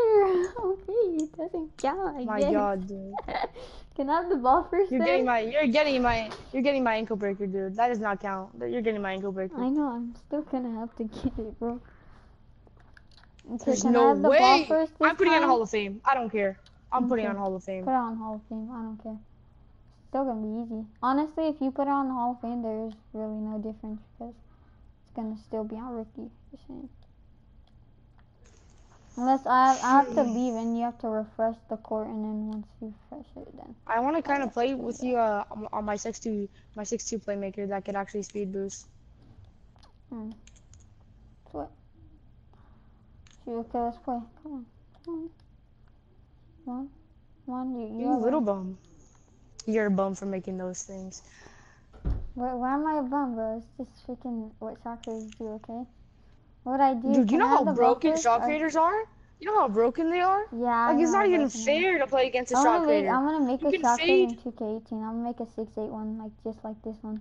Okay, it doesn't count. I My guess. God, dude. Can I have the ball first? You're getting my. You're getting my. You're getting my ankle breaker, dude. That does not count. You're getting my ankle breaker. I know. I'm still gonna have to get it, bro. Okay, There's no the way. I'm putting it on? Hall of Fame. I don't care. I'm putting Okay. on Hall of Fame. Put it on Hall of Fame. I don't care. Still gonna be easy. Honestly, if you put it on the Hall of Fame, there's really no difference because it's gonna still be on rookie. Just saying. Unless I I have to leave and you have to refresh the court, and then once you refresh it, then I want to kind of play with you uh, on- my six two my six two playmaker that could actually speed boost. Hmm. what? Shoot, okay, let's play. Come on, come on, come on, come on. You, you You have little bum. You're a bum for making those things. Where, where am I a bum, bro? It's just freaking what shot creators do, okay? What I do? Dude, you know how broken shot or- creators are? You know how broken they are? Yeah. I Like it's not even broken they are. fair to play against a I'm shot make creator. I'm gonna make You a shot creator in fade. 2K18. I'm gonna make a 6'8 one, like just like this one.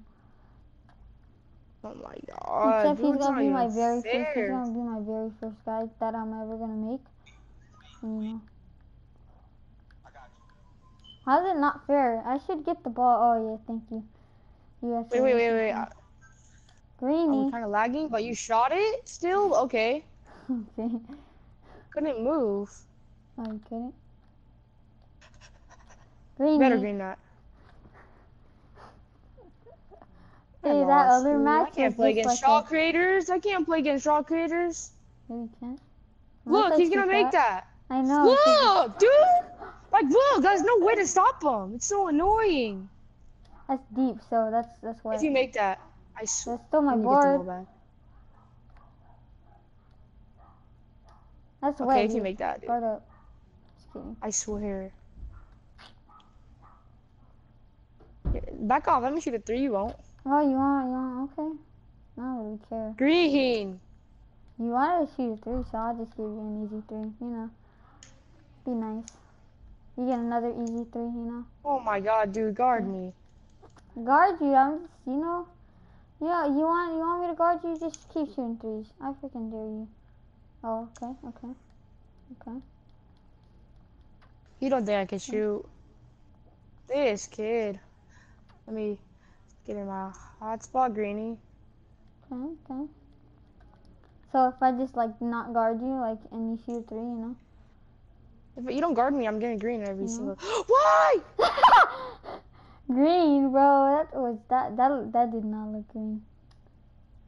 Oh my god. Except dude, he's gonna be my very first. He's gonna be my very first guy that I'm ever gonna make. You know. How's it not fair? I should get the ball. Oh yeah, thank you. You have Wait, wait, wait, wait. I- I'm Greeny. kind of lagging, but you shot it still? Okay. okay. Couldn't move. Oh, you couldn't. Greeny. Better green that. Hey, that other dude. match I can't play against like shot creators. I can't play against shot creators. No, you can't. Look, he's gonna make that. I know. Look, dude. Like, look, there's no way to stop him. It's so annoying. That's deep, so that's that's what. If you make that, I swear. That's still my I'm gonna get the board. back. That's Okay, if you make that, dude. Up. I swear. Back off. Let me shoot a three. You won't. Oh, you want, you want, okay. I don't really care. Green. You wanted to shoot a three, so I'll just give you an easy three, you know. Be nice. You get another easy three, you know. Oh my god, dude, guard me. Guard you, I'm just, you know. Yeah, you want, you want me to guard you? Just keep shooting threes. I freaking dare you. Oh, okay, okay, okay. You don't think I can shoot? This kid. Let me get in my hotspot, Greeny. Okay, okay. So if I just like not guard you, like, and you shoot three, you know. If you don't guard me, I'm getting green every Mhm. single. Why? green, bro. That was that that that did not look green.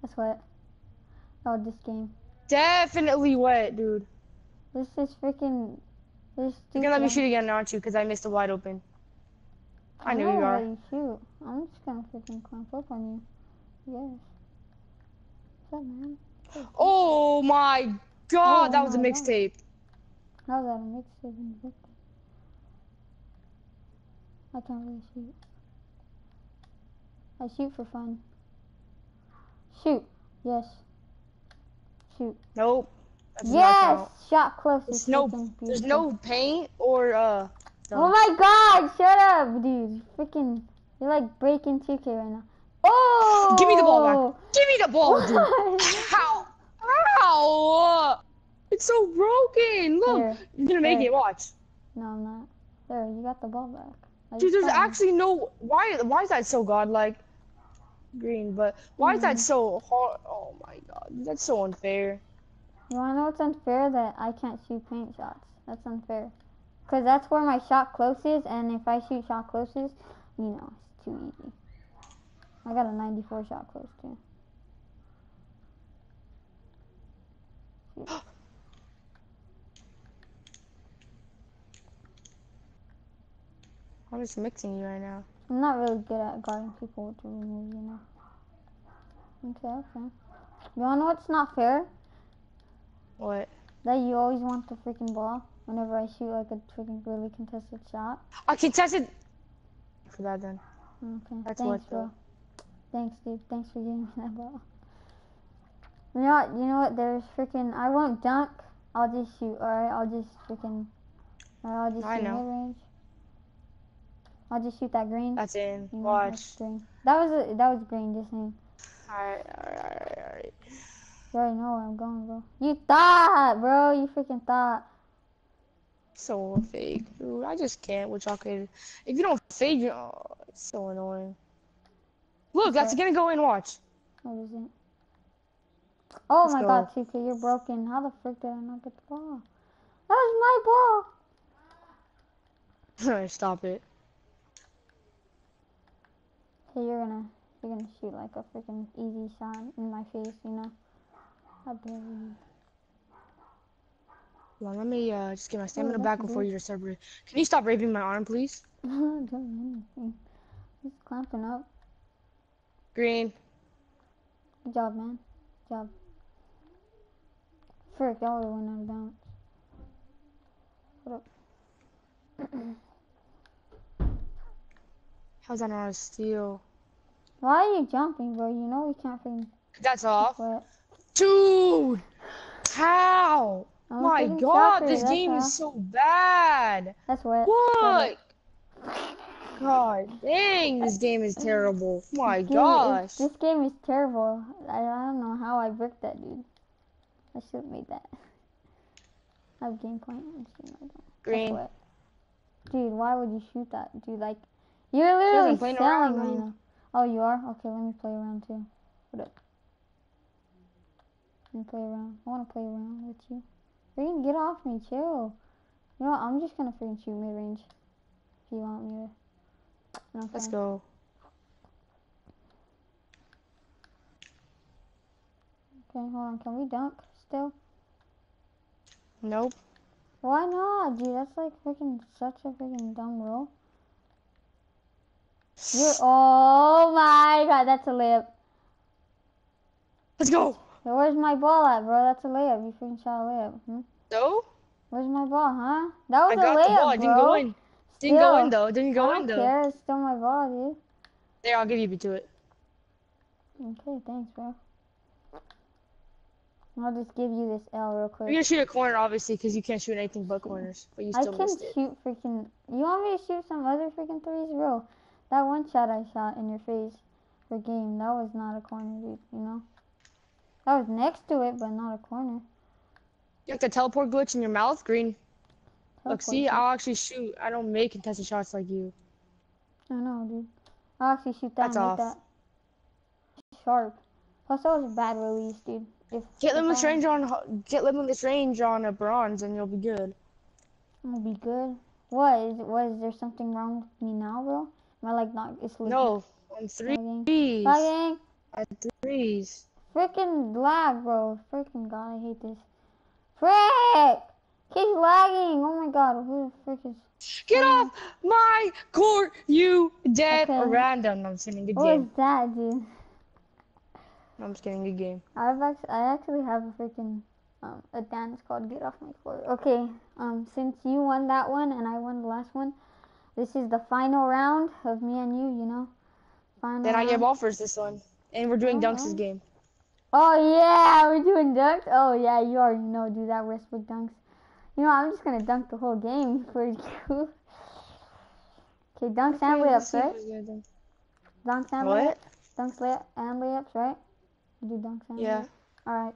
That's what. Oh, this game. Definitely wet, dude. This is freaking. This. You're gonna let me shoot again, aren't you? Because I missed a wide open. I knew know you are. you shoot. I'm just gonna freaking clamp up on you. Yes. What's up, man? Oh my god, Oh that was a mixtape. How's that in the victim? I can't really shoot. I shoot for fun. Shoot. Yes. Shoot. Nope. That does not Yes! Shot close. There's no, there's no paint or uh. Oh my god! Shut up, dude. Freaking. You're like breaking 2K right now. Oh! Give me the ball back. Give me the ball, dude. Ow! Ow! It's so broken. Look, you're gonna make Here. it. Watch, No, I'm not. There, you got the ball back. I dude. There's actually no. Why? Why is that so godlike? Green, but why is that Mhm. so hard? Oh my god, that's so unfair. You wanna know what's unfair? That I can't shoot paint shots. That's unfair. Cause that's where my shot close is, and if I shoot shot closes, you know, it's too easy. I got a 94 shot close too. I'm just mixing you right now. I'm not really good at guarding people to remove, you know. Okay, okay. You wanna know what's not fair? What? That you always want the freaking ball whenever I shoot like a freaking really contested shot. I contested. For that then. Okay. That's Thanks, what bro. though. Thanks, dude. Thanks for giving me that ball. You know what? You know what? There's freaking. I won't dunk. I'll just shoot. Alright. I'll just freaking. I'll just I shoot know. mid range. I'll just shoot that green. That's in. You know, Watch. green. That was a, that was green. Just saying. Alright, alright, alright, alright. You already know where I'm going, bro. You thought, bro. You freaking thought. So fake, dude. I just can't with chocolate. If you don't fade, you oh, it's so annoying. Look, that's gonna go in. Watch. What is it? Oh Let's my go. god, 2K, you're broken. How the frick did I not get the ball? That was my ball. Stop it. Hey, you're gonna you're gonna shoot like a freaking easy shot in my face, you know? How dare you? Hold let me uh, just get my stamina back good. before you start. ra- Can you stop raping my arm, please? I'm not doing anything. Just clamping up. Green. Good job, man. Good job. Frick, that would've went out of bounds. What up? How's that not a steal? Why are you jumping, bro? You know we can't freaking That's off. quit. Dude! How? I'm My god, this that's game is so bad. That's what. What? God dang, this game is terrible. My This game is- This game is terrible. I, I don't know how I bricked that, dude. I should have made that. I have game point. I'm just gonna like Green. Dude, why would you shoot that? Dude, like, you're literally playing selling around, right now. Oh, you are? Okay, let me play around too. What up? Let me play around. I want to play around with you. Freaking get off me, chill. You know what? I'm just gonna freaking shoot mid range. If you want me to. No, Let's fine. go. Okay, hold on. Can we dunk still? Nope. Why not, dude? That's like freaking such a freaking dumb rule. You're, oh my god, that's a layup. Let's go. Where's my ball at, bro? That's a layup. You freaking shot a layup. Hmm? No? Where's my ball, huh? That was I a got layup, the ball. It didn't bro. go in. Didn't go in Still. though. Didn't I don't in though. care. It's still my ball, dude. There, I'll give you to it. Okay, thanks, bro. I'll just give you this L real quick. You're gonna shoot a corner, obviously, because you can't shoot anything but corners. But you I still can missed it. shoot freaking. You want me to shoot some other freaking threes, bro? That one shot I shot in your face for game, that was not a corner, dude. You know. That was next to it, but not a corner. You have the teleport glitch in your mouth, green. Look, see, shot. I'll actually shoot. I don't make contested shots like you. I know, dude. I'll actually shoot that That's off. that. Sharp. Plus, that was a bad release, dude. If Get limitless range on. Get limitless range on a bronze, and you'll be good. I'll be good. What is? What is there something wrong with me now, bro? I like not? It's legit No, on lagging. threes. Lagging. At threes. Freaking lag, bro. Freaking god, I hate this. Frick! Keeps lagging. Oh my god, who the frick is? Get off my court, you dead Okay. random. I'm just kidding. Good What game. is that, dude? I'm just kidding. Good game. I've actually, I actually have a freaking um, a dance called "Get Off My Floor." Okay, um, since you won that one and I won the last one, this is the final round of me and you. You know, final. Then I get offers this one, and we're doing dunks this Alright. game. Oh yeah, we're doing dunks. Oh yeah, you already know. Do that Westbrook dunks. You know, I'm just gonna dunk the whole game for you. okay, dunks and Okay, let's layups, see right? who's gonna dunk. Dunks and What? layups. Dunks lay- and layups, right? You do dunks and Yeah. layups. Alright.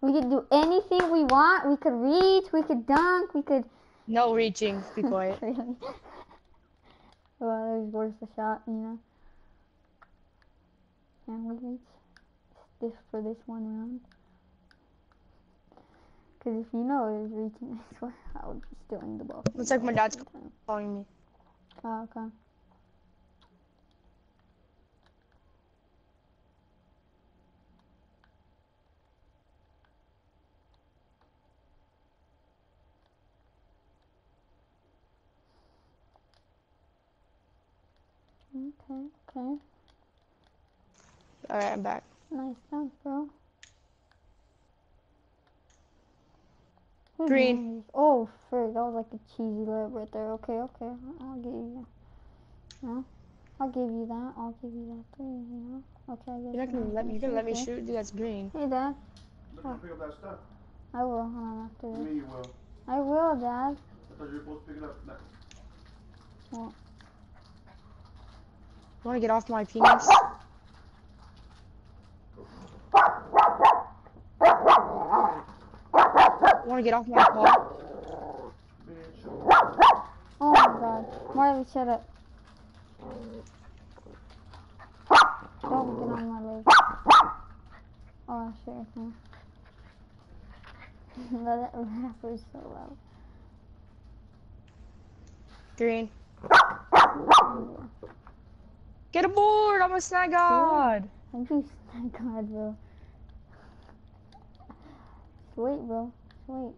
We could do anything we want. We could reach. We could dunk. We could. No reaching. Be quiet. really? well, there's worse the shot, you know. Can we reach this for this one round? Because if you know it was reaching, I swear I would be stealing the ball. Looks like my dad's-. Calling me. Oh, okay. Okay, okay. All right, I'm back. Nice dunk, bro. Green. Oh, frig, that was like a cheesy layup right there. Okay, okay, I'll give you that. No, I'll give you that. I'll give you that too. You know. Okay, I guess. You're not gonna let me. You're gonna let me okay. shoot. Dude, that's green. Hey, Dad. Look, you pick up that stuff. I will. Hold on after What this. do you mean will? I will, Dad. I thought you were supposed to pick it up. Like, You wanna get off my penis? Wanna get off my paw? Oh my God, Marley, shut up. Don't get on my leg. Oh shit, hmm. okay. that rapper is so loud. Green. Get aboard! I'm a snag god. I do snag God, bro. Sweet, bro. Sweet.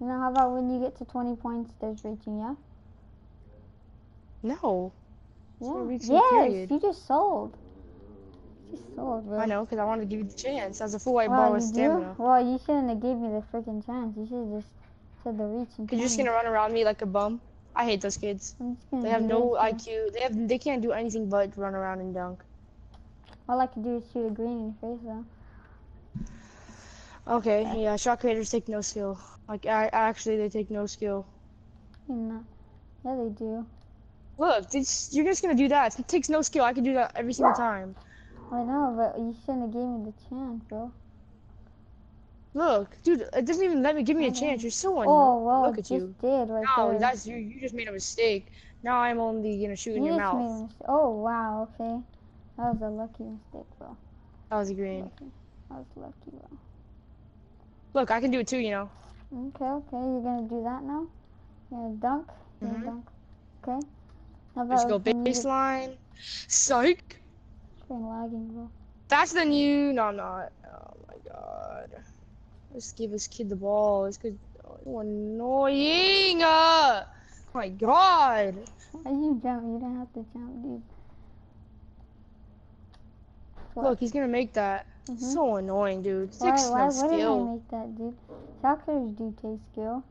You know, how about when you get to 20 points, there's reaching, yeah? No. Yeah. reaching, yes, period. you just sold. You just sold, bro. I know, because I wanted to give you the chance. As a full white Well, ball with you do? stamina. Well, you shouldn't have gave me the freaking chance. You should have just said the reaching. Cause you're just gonna run around me like a bum. I hate those kids. I'm just gonna They have no mm-hmm. IQ. They have. They can't do anything but run around and dunk. All I can do is shoot a green in your face, though. Okay, yeah. Shot creators take no skill. Like, I actually, they take no skill. Know. Yeah, they do. Look, you're just gonna do that. It takes no skill. I can do that every single time. I know, but you shouldn't have gave me the chance, bro. Look, dude, it doesn't even let me give me a chance. You're so annoying. Oh, well, Look at just you. did right No, there. that's you. You just made a mistake. Now I'm only gonna shoot in you your made a mouth. Oh, wow, okay. That was a lucky mistake, bro. That was a green. Lucky. That was lucky, bro. Look, I can do it too. You know. Okay, okay, you're gonna do that now? You're gonna dunk? You're Mhm. gonna dunk. Okay. How about Let's go when you get- baseline. Psych. Freaking lagging, bro. Faster than you. No, I'm not. Oh my god. Let's give this kid the ball. This kid so annoying. Uh, my god. Why you jump? You don't have to jump, dude. What? Look, he's gonna make that. Mhm. So annoying, dude. Why, Six why no wouldn't I skill. make that, dude? Shockers do take skill.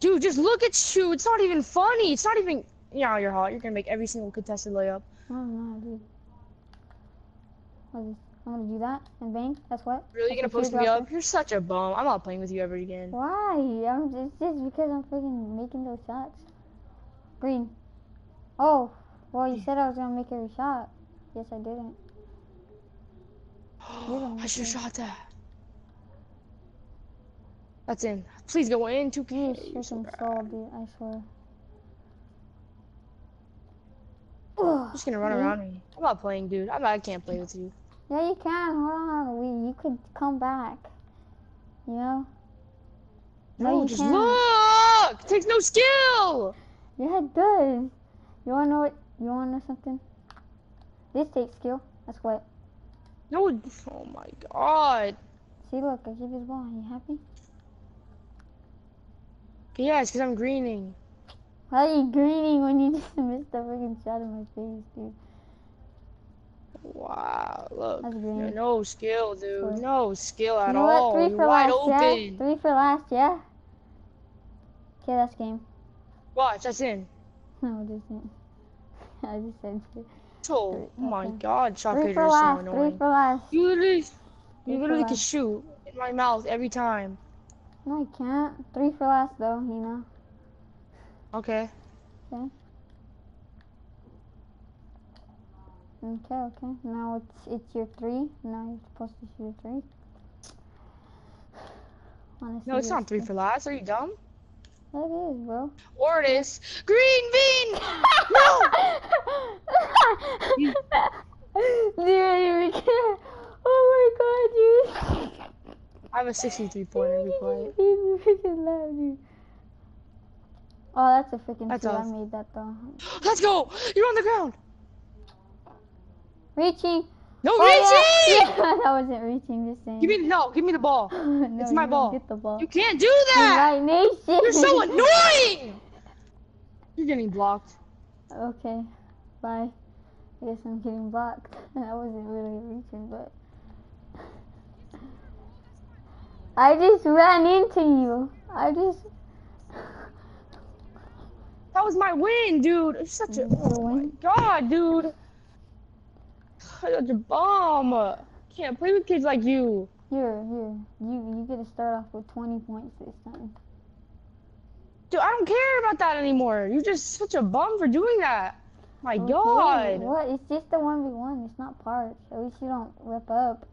Dude, just look at you. It's not even funny. It's not even. Yeah, you're hot. You're gonna make every single contested layup. I don't know, dude. What is this? I'm gonna do that and bang. That's what. Really That's gonna post me up? You're such a bum. I'm not playing with you ever again. Why? I'm just, just because I'm freaking making those shots. Green. Oh, well, you said I was gonna make every shot. Yes, I didn't. I should have shot that. That's in. Please go in. 2K. You're so freaking bad. stall, dude. I swear. I'm just gonna run Mhm. around me. I'm not playing, dude. I'm not, I can't play with you. Yeah, you can. Hold on. We, you could come back. You know? No, No, you just can't. look. It takes no skill. Yeah, it does. You wanna know what? You wanna know something? This takes skill. That's what. No. Oh my god. See, look, I keep his ball. Are you happy? Yeah, it's because I'm greening. Why are you greening when you just missed the freaking shot in my face, dude? Wow. Look. No skill, dude. No skill at you know all. what? Three You're for wide last, yeah? Three for last, yeah? Okay, that's game. Watch, that's in. No, this isn't. I just said it. Oh, Three, my okay. god, shot Three creator for is so last, three for last. You literally, Three you literally can last. shoot in my mouth every time. No, I can't. Three for last, though, you know? Okay. Okay, okay. Okay. Now it's it's your three. Now you're supposed to shoot a three. Wanna No, it's not three for last. Are you dumb? It is, bro. Or it is green bean. no. You- Dude, I didn't. Oh my god, dude. I have a 63 pointer. Be quiet. He's freaking loud, dude. Oh, that's a freaking That's two. I made that though. Let's go. You're on the ground. Reaching. No Oh, reaching. yeah. yeah, that wasn't reaching. Just saying. Give me no. Give me the ball. no, it's my ball. Get the ball. You can't do that. Right nation. You're so annoying. You're getting blocked. Okay, bye. I guess I'm getting blocked. I wasn't really reaching, but I just ran into you. I just. That was my win, dude. It's such a. Oh my god, dude. Such a bomb. Can't play with kids like you. Here, here. You you get to start off with 20 points this time. Dude, I don't care about that anymore. You're just such a bum for doing that. My Okay, god. What? It's just the 1v1. It's not parts. At least you don't rip up.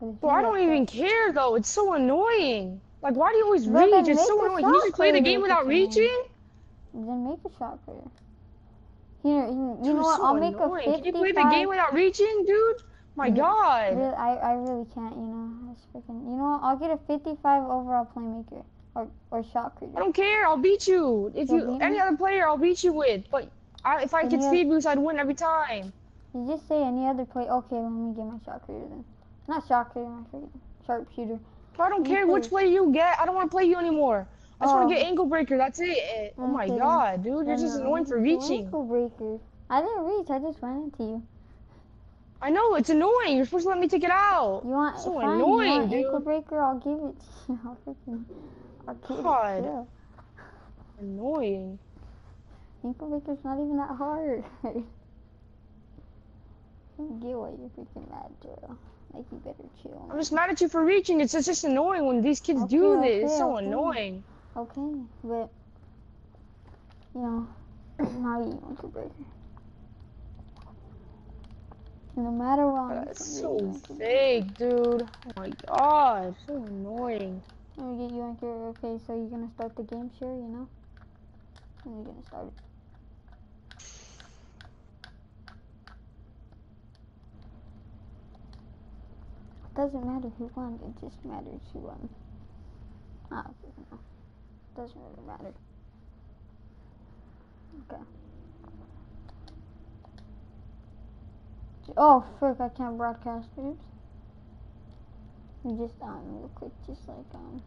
Bro, I don't even up- care though. It's so annoying. Like, why do you always Well, reach? It's so annoying. You just play the game without if you want. reaching? Then make a shot for you. Here, you, you know what? so I'll make annoying. a Can you play the game without reaching, dude? My Mm, god. Really, I, I really can't, you know. That's freaking. You know what? I'll get a 55 overall playmaker or or shot creator. I don't care. I'll beat you. If You'll you any me? other player, I'll beat you with. But I, if I Then get speed boost, I'd win every time. You just say any other play. Okay, let me get my shot creator then. Not shot creator, my freaking sharpshooter. I don't You care which play- play you get. I don't want to play you anymore. I just want Oh. to get um, ankle breaker. That's it. Oh my god, dude, you're just annoying for reaching. Ankle breaker. I didn't reach. I just ran into you. I know it's annoying. You're supposed to let me take it out. You want So fine, annoying, you want dude. ankle breaker? I'll give it to you. I'll freaking. I'll give God. it. Annoying. Ankle breaker's not even that hard. I get why you're freaking mad, Joel. Like you better chill. I'm just mad at you for reaching. It's just, just annoying when these kids do Okay, this. It's so okay. annoying. Okay, but you know, now you ankle breaker. No matter what, That's so get you ankle breaker. fake, dude. Oh my god, so annoying. Let me get you ankle. Okay, so you're gonna start the game, sure? You know. When you gonna start it? Doesn't matter who won. It just matters who won. Ah, okay, no. Doesn't really matter. Okay. Oh, frick, I can't broadcast. Oops. Just, um, real quick, just like, um,